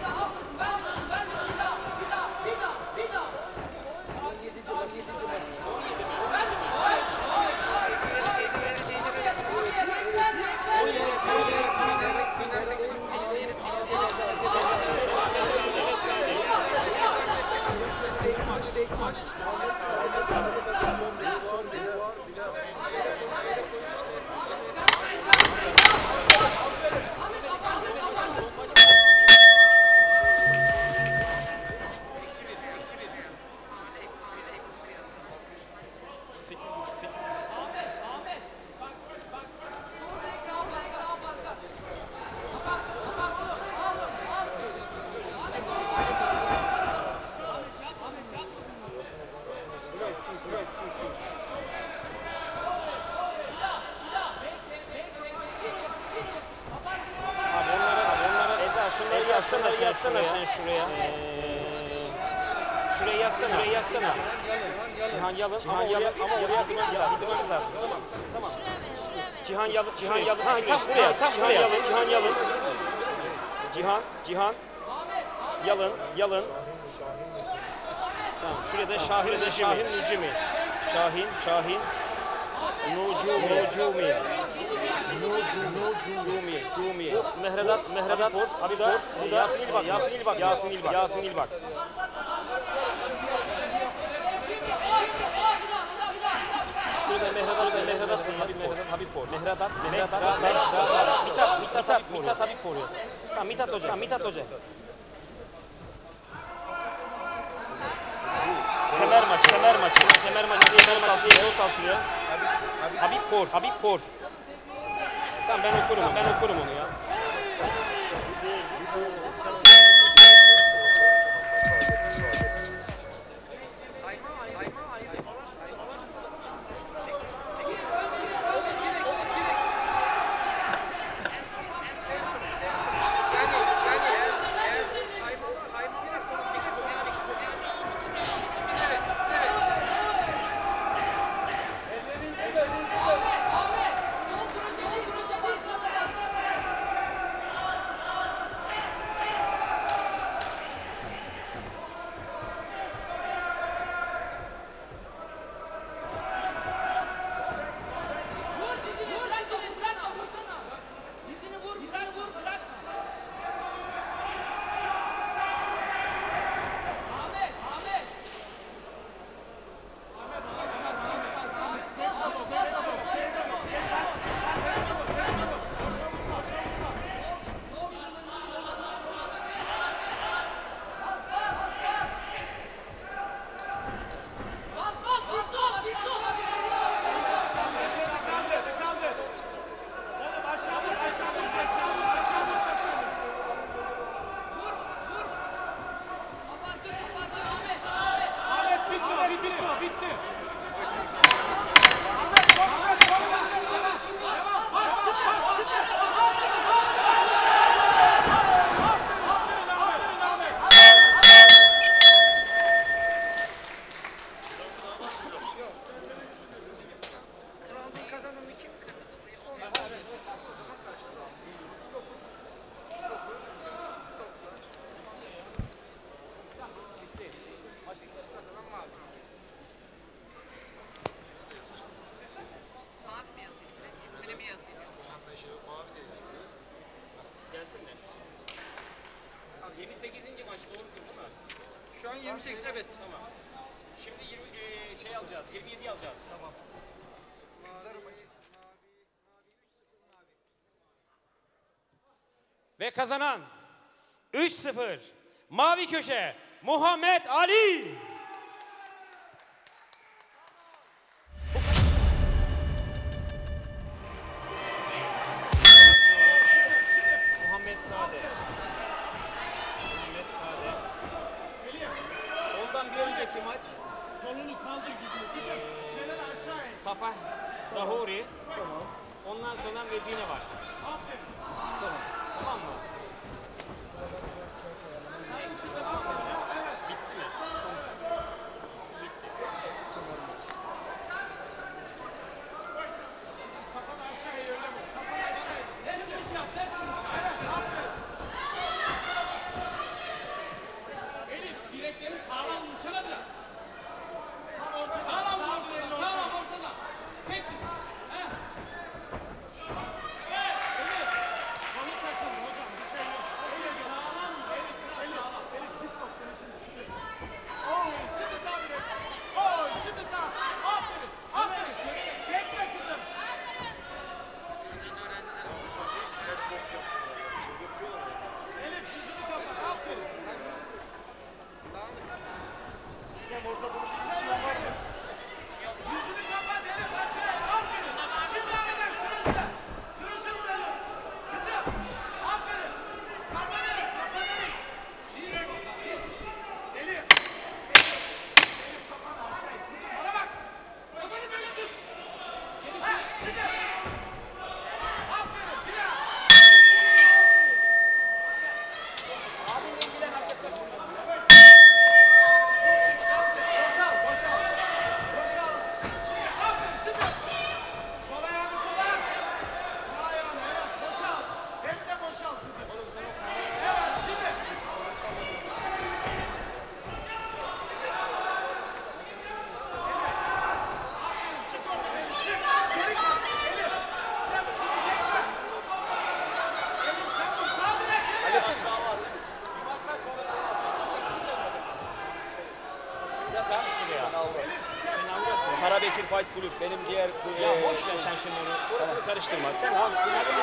Cihan Yalın. Ha, tam buraya. Tam Cihan Yalın. Cihan Yalın. Cihan. Cihan. Yalın. Yalın. Tamam. Şuraya da Şahin. Şahin, Şahin Nucumi. Şahin. Şahin. Nucumi. Nucumi. Cumi, Cumi. Mehredat, Mehredat, abi da, bu da Yasin İlbak, Yasin İlbak, Yasin İlbak, Yasin İlbak. Şurada Mehredat, Mehredat, Habib, Mehredat, Habib Por. Mehredat, Mehredat, Mehredat, Mithat, Mithat, Mithat Habib Por yaz. Tamam, Mithat Hoca, tamam, Mithat Hoca. Kemer maçı, kemer maçı, kemer maçı, kemer maçı, yol tavsiye. Habib Por, Habib Por. Tamam ben okurum, ben okurum onu ya. Ve kazanan 3-0 Mavi Köşe Muhammed Ali. kulüp benim diğer... Ya e, ver sen şimdi onu. Orasını karıştırma. Sen al. Bunların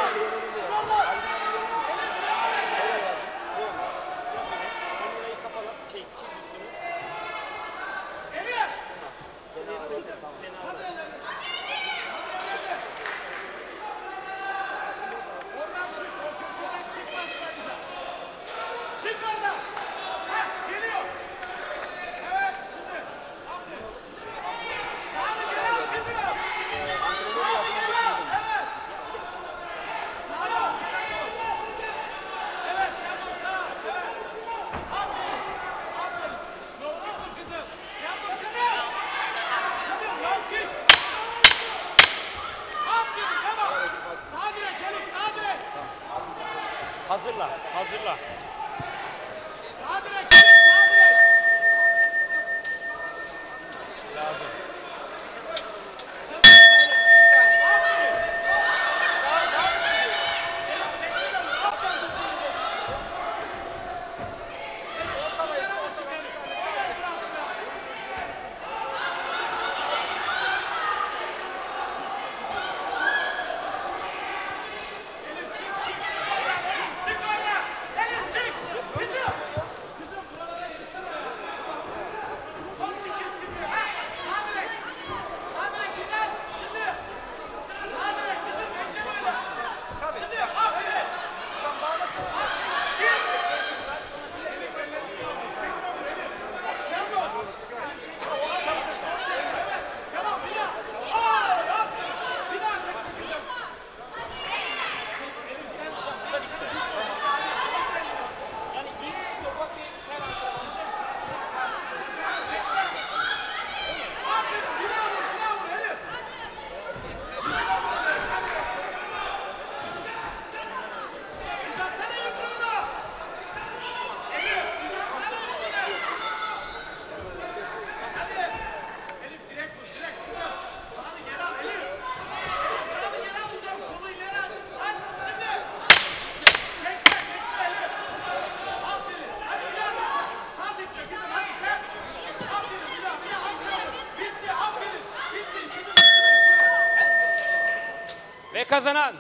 kazanan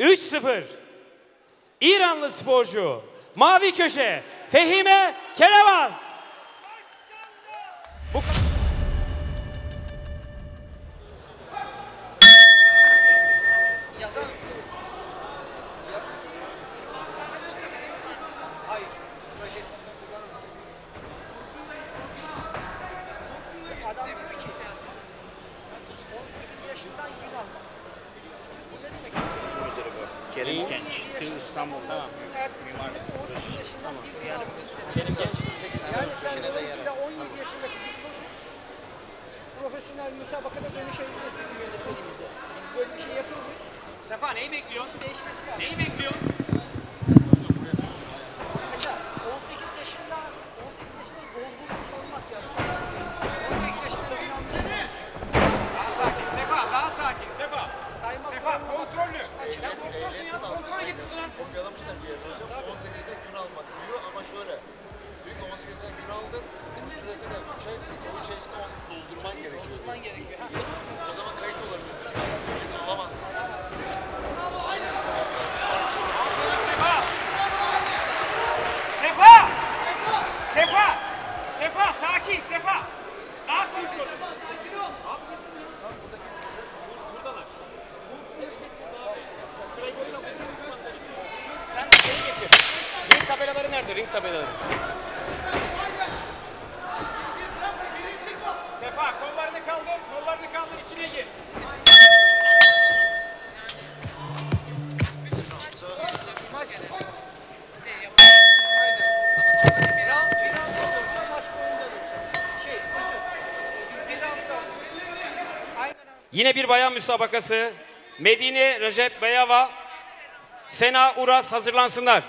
3-0 İranlı sporcu Mavi Köşe Fehime İstanbul'da. Tamam. Mimar. Tamam. Yani benim gençliğim 8 Yani sen dolayısıyla 17 yaşındaki bir çocuk profesyonel müsabakada dönüşebilir bizim yönetmenimizde. Biz böyle bir şey yapıyoruz. Sefa neyi bekliyorsun? Değişmesi lazım. Neyi bekliyorsun? Sen boksörsün ya, kontrol getirsin lan. Kopyalamışlar bir yerde hocam. 18'de gün almak diyor ama şöyle. Büyük 18'den gün aldın. Bu süresinde de 3 ay, 3 18 doldurman gerekiyor. Doldurman gerekiyor. o zaman kayıt olabilir. müsabakası Medine Recep Beyava, Sena Uras hazırlansınlar.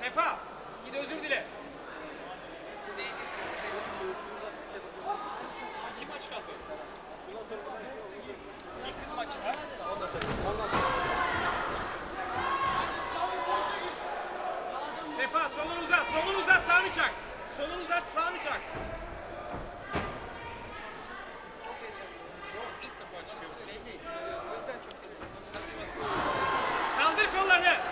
Sefa git özür dile. İki maç kaldı. Bir kız maçı var. Ondan sonra. Ondan sonra. Sefa solunu uzat, solunu uzat, sağını çak. Solunu uzat, sağını çak. Çok heyecanlı. Çok ilk defa çıkıyor. Nasıl basın? Kaldır kollarını.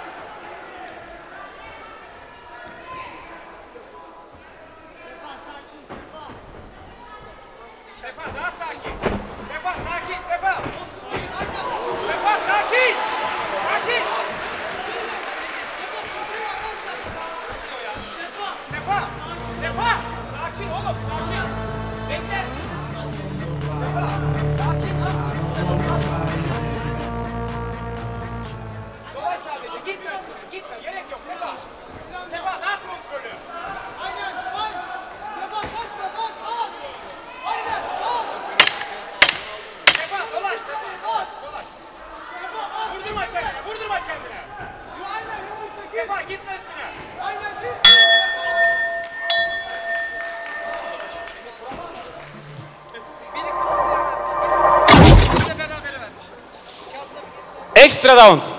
Stradaons.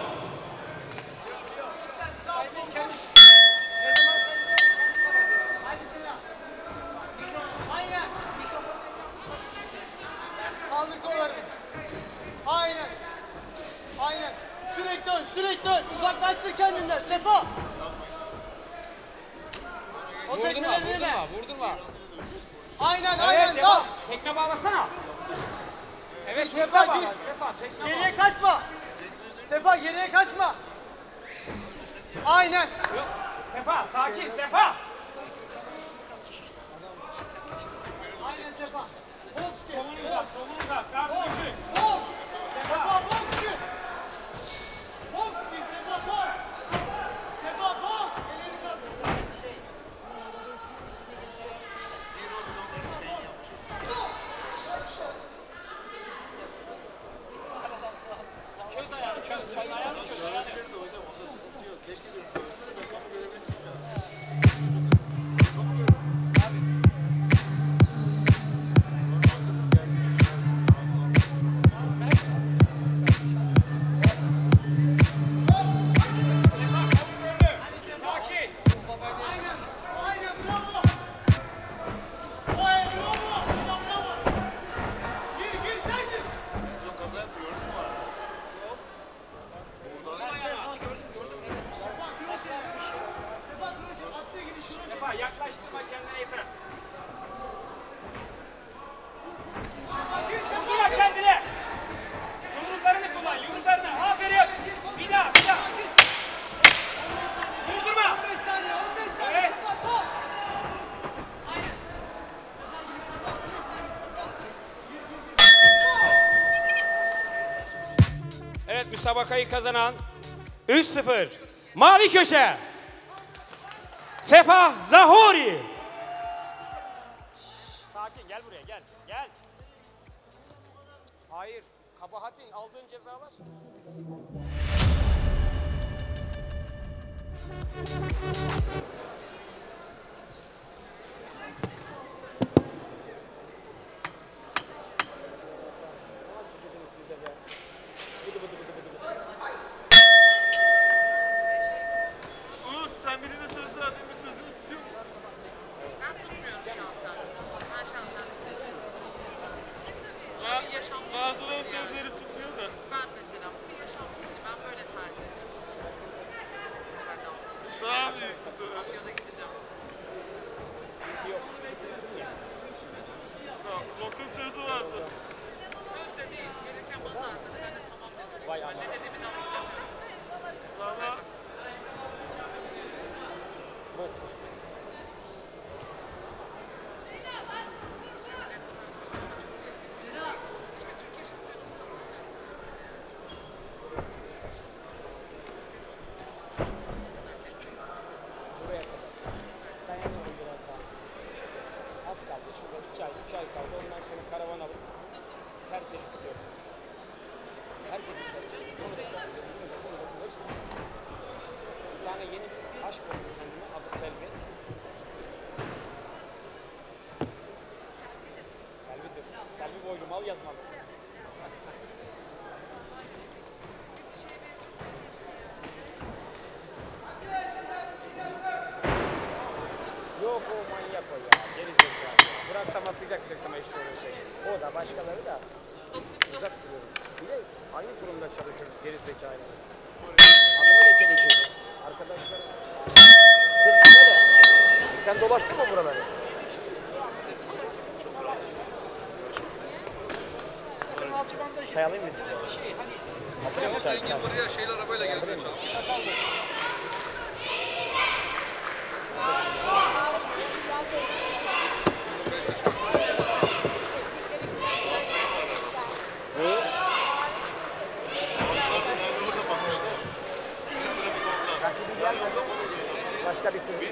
müsabakayı kazanan 3-0 Mavi Köşe. Sefa Zahori yaşamsın. Bazıları sözleri yani. tutmuyor da. Ben mesela bu yaşamsın diye ben böyle tercih ediyorum. Ne yapıyorsun? Afyon'a gideceğim. Sıkıntı yok. Lok'un sözü vardı. Söz de değil. Gereken bana artık. Ben de tamam dedim. Vay Allah. Ben de demin hatırladım. Valla. Bok. Atlayacak sırtıma iş şey. O da başkaları da uzak duruyorum. Bir de aynı kurumda çalışıyoruz geri zekalı. Adamı lekeleyecek. Arkadaşlar. Kız bize de. Sen dolaştın mı buraları? Çay alayım mı size? Hatırlıyor musun çay? çay? Buraya şeyler arabayla gelmeye çalışıyor.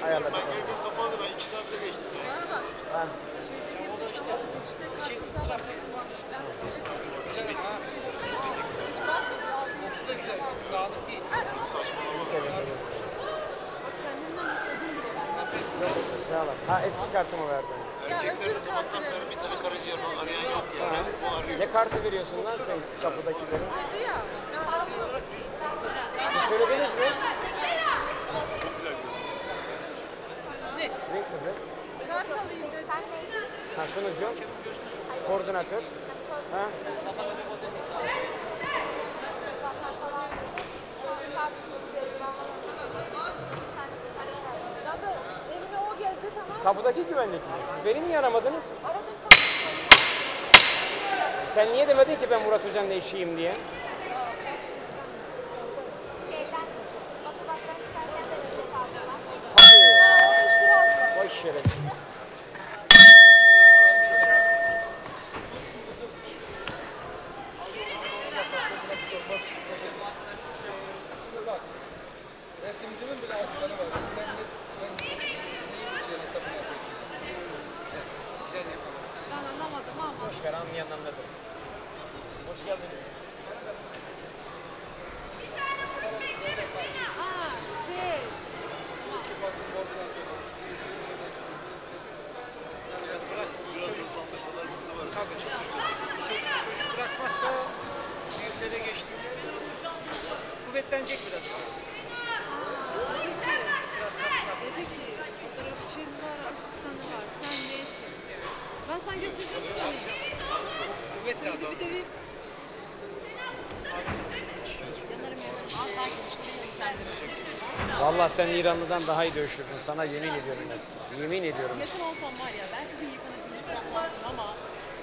Ayarladık. onu. Kapandı ben 2 saatte geçtim. Bana bak. Ha. Şeyde getirdim ama girişte kartımızı alabilirim. Ben de böyle sekiz Güzel Hiç bakmıyorum. Aldığım Kokusu da güzel. Dağınık değil. Bir kere sana. Yok, sağ ol. Ha eski kartımı verdin. Ya öbür kartı verin. Bir tane karaciğer var. Arayan yok ya. O arıyor. Ne kartı veriyorsun lan sen kapıdakileri? Dedi ya. Siz söylediniz mi? Ne kızı? Kart alayım dedi. Ha sunucu. Koordinatör. Ha? Kapıdaki güvenlik mi? Siz beni niye aramadınız? Aradım sana. Sen niye demedin ki ben Murat Hoca'nın eşiyim diye? Şeyden, otobandan çıkarken de ücret aldılar. Hadi. 15 lira aldılar. Boş yere. Şimdi bak. Resimcinin bile aslanı var. Sen ne, sen neyin şey hesabını yapıyorsun? Ben anlamadım ama. Boş ver anlayan anladı. Hoş geldiniz. Aa şey. Tabii çok çocuk, çocuk bırakmazsa evlere geçtiğinde kuvvetlenecek biraz. Biraz kaslar. Dedi ki fotoğrafçın var, asistanı var. Sen neysin? Ben sana göstereceğim sana diyeceğim. Kuvvet Dedi lazım. bir de bir Vallahi sen İranlı'dan daha iyi dövüşürdün. Sana yemin ediyorum ben. Yemin ediyorum. Yakın olsam var ya ben sizin yakınızı hiç bırakmazdım ama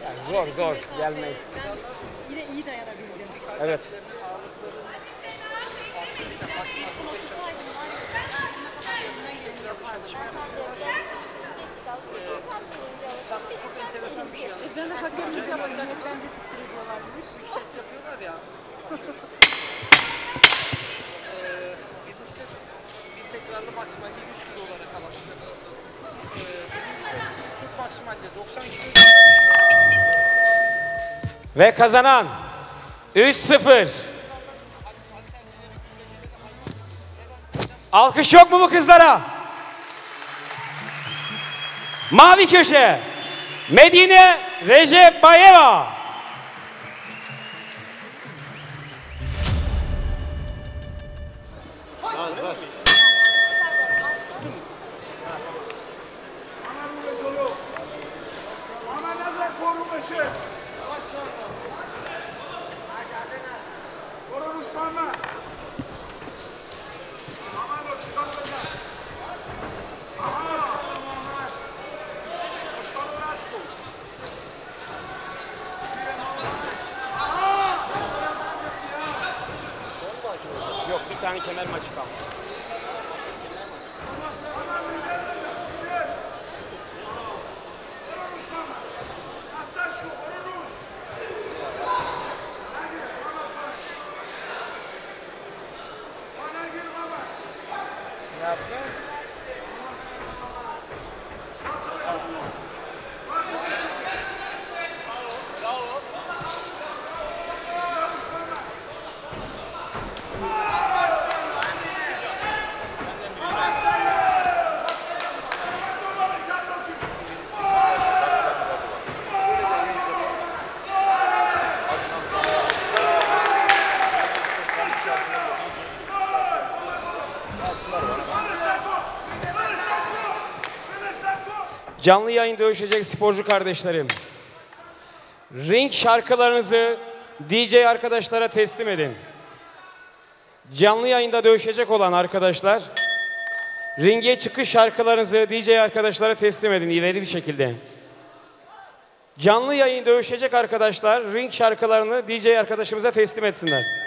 Yani zor zor mesafe, gelmeyi. Ben yine iyi dayanabildim. Evet. Ben elimden geleni yapardım. Ben. Bir. Bir bir de hakemlik yapacaktım. Üç set yapıyorlar ya. Eee birinci set bir tekrarlı maksimalde 100 kilo olarak alalım. Eee birinci set süt maksimalde 90 kilo. Ve kazanan 3-0. Alkış yok mu bu kızlara? Mavi köşe. Medine Recep Bayeva. Bir tane kemer maçı kaldı. canlı yayın dövüşecek sporcu kardeşlerim. Ring şarkılarınızı DJ arkadaşlara teslim edin. Canlı yayında dövüşecek olan arkadaşlar ringe çıkış şarkılarınızı DJ arkadaşlara teslim edin ileri bir şekilde. Canlı yayın dövüşecek arkadaşlar ring şarkılarını DJ arkadaşımıza teslim etsinler.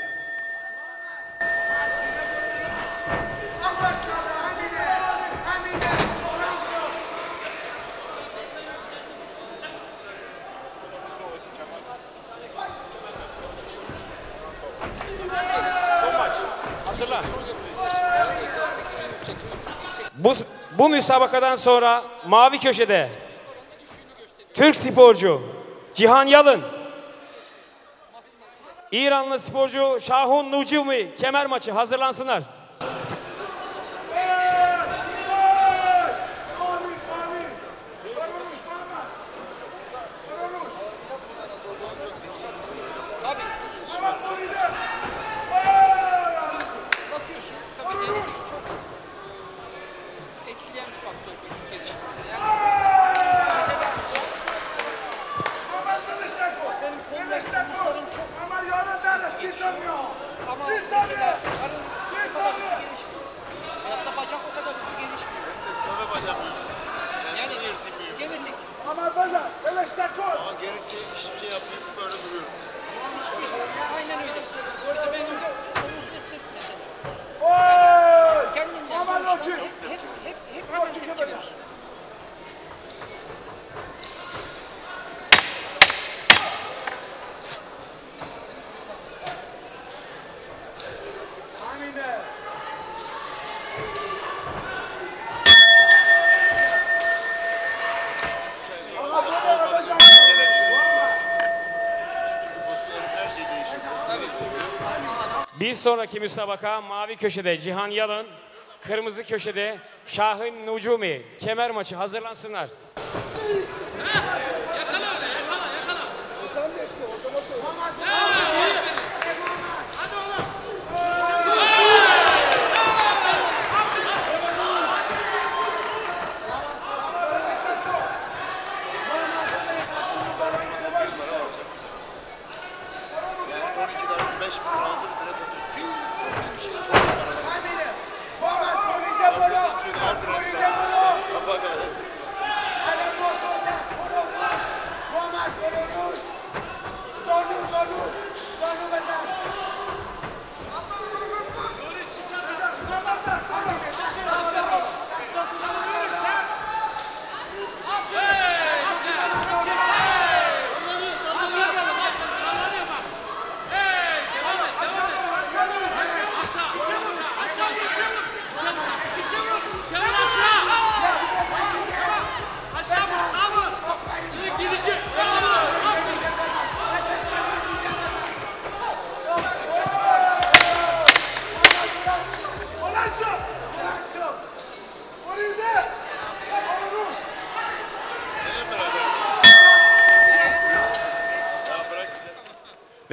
Bu müsabakadan sonra mavi köşede Türk sporcu Cihan Yalın İranlı sporcu Şahun Nucumi kemer maçı hazırlansınlar. sonraki müsabaka mavi köşede Cihan Yalın, kırmızı köşede Şahin Nucumi kemer maçı hazırlansınlar.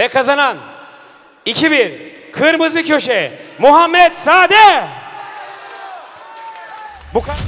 Ve kazanan 2000 Kırmızı Köşe Muhammed Sade. Bu kadar.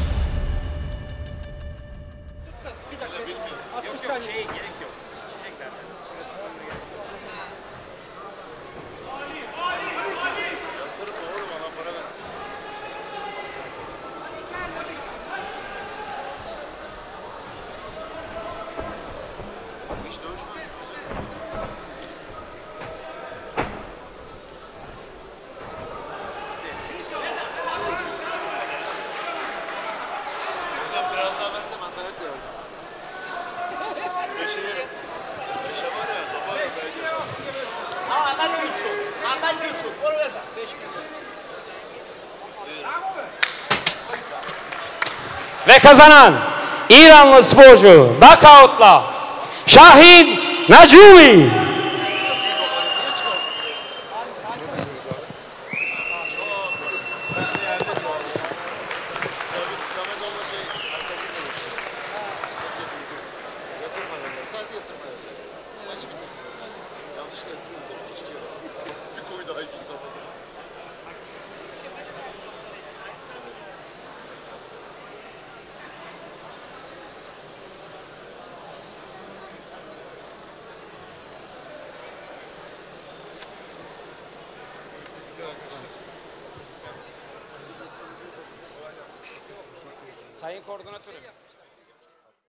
kazanan İranlı sporcu knockoutla Şahin Nacuvi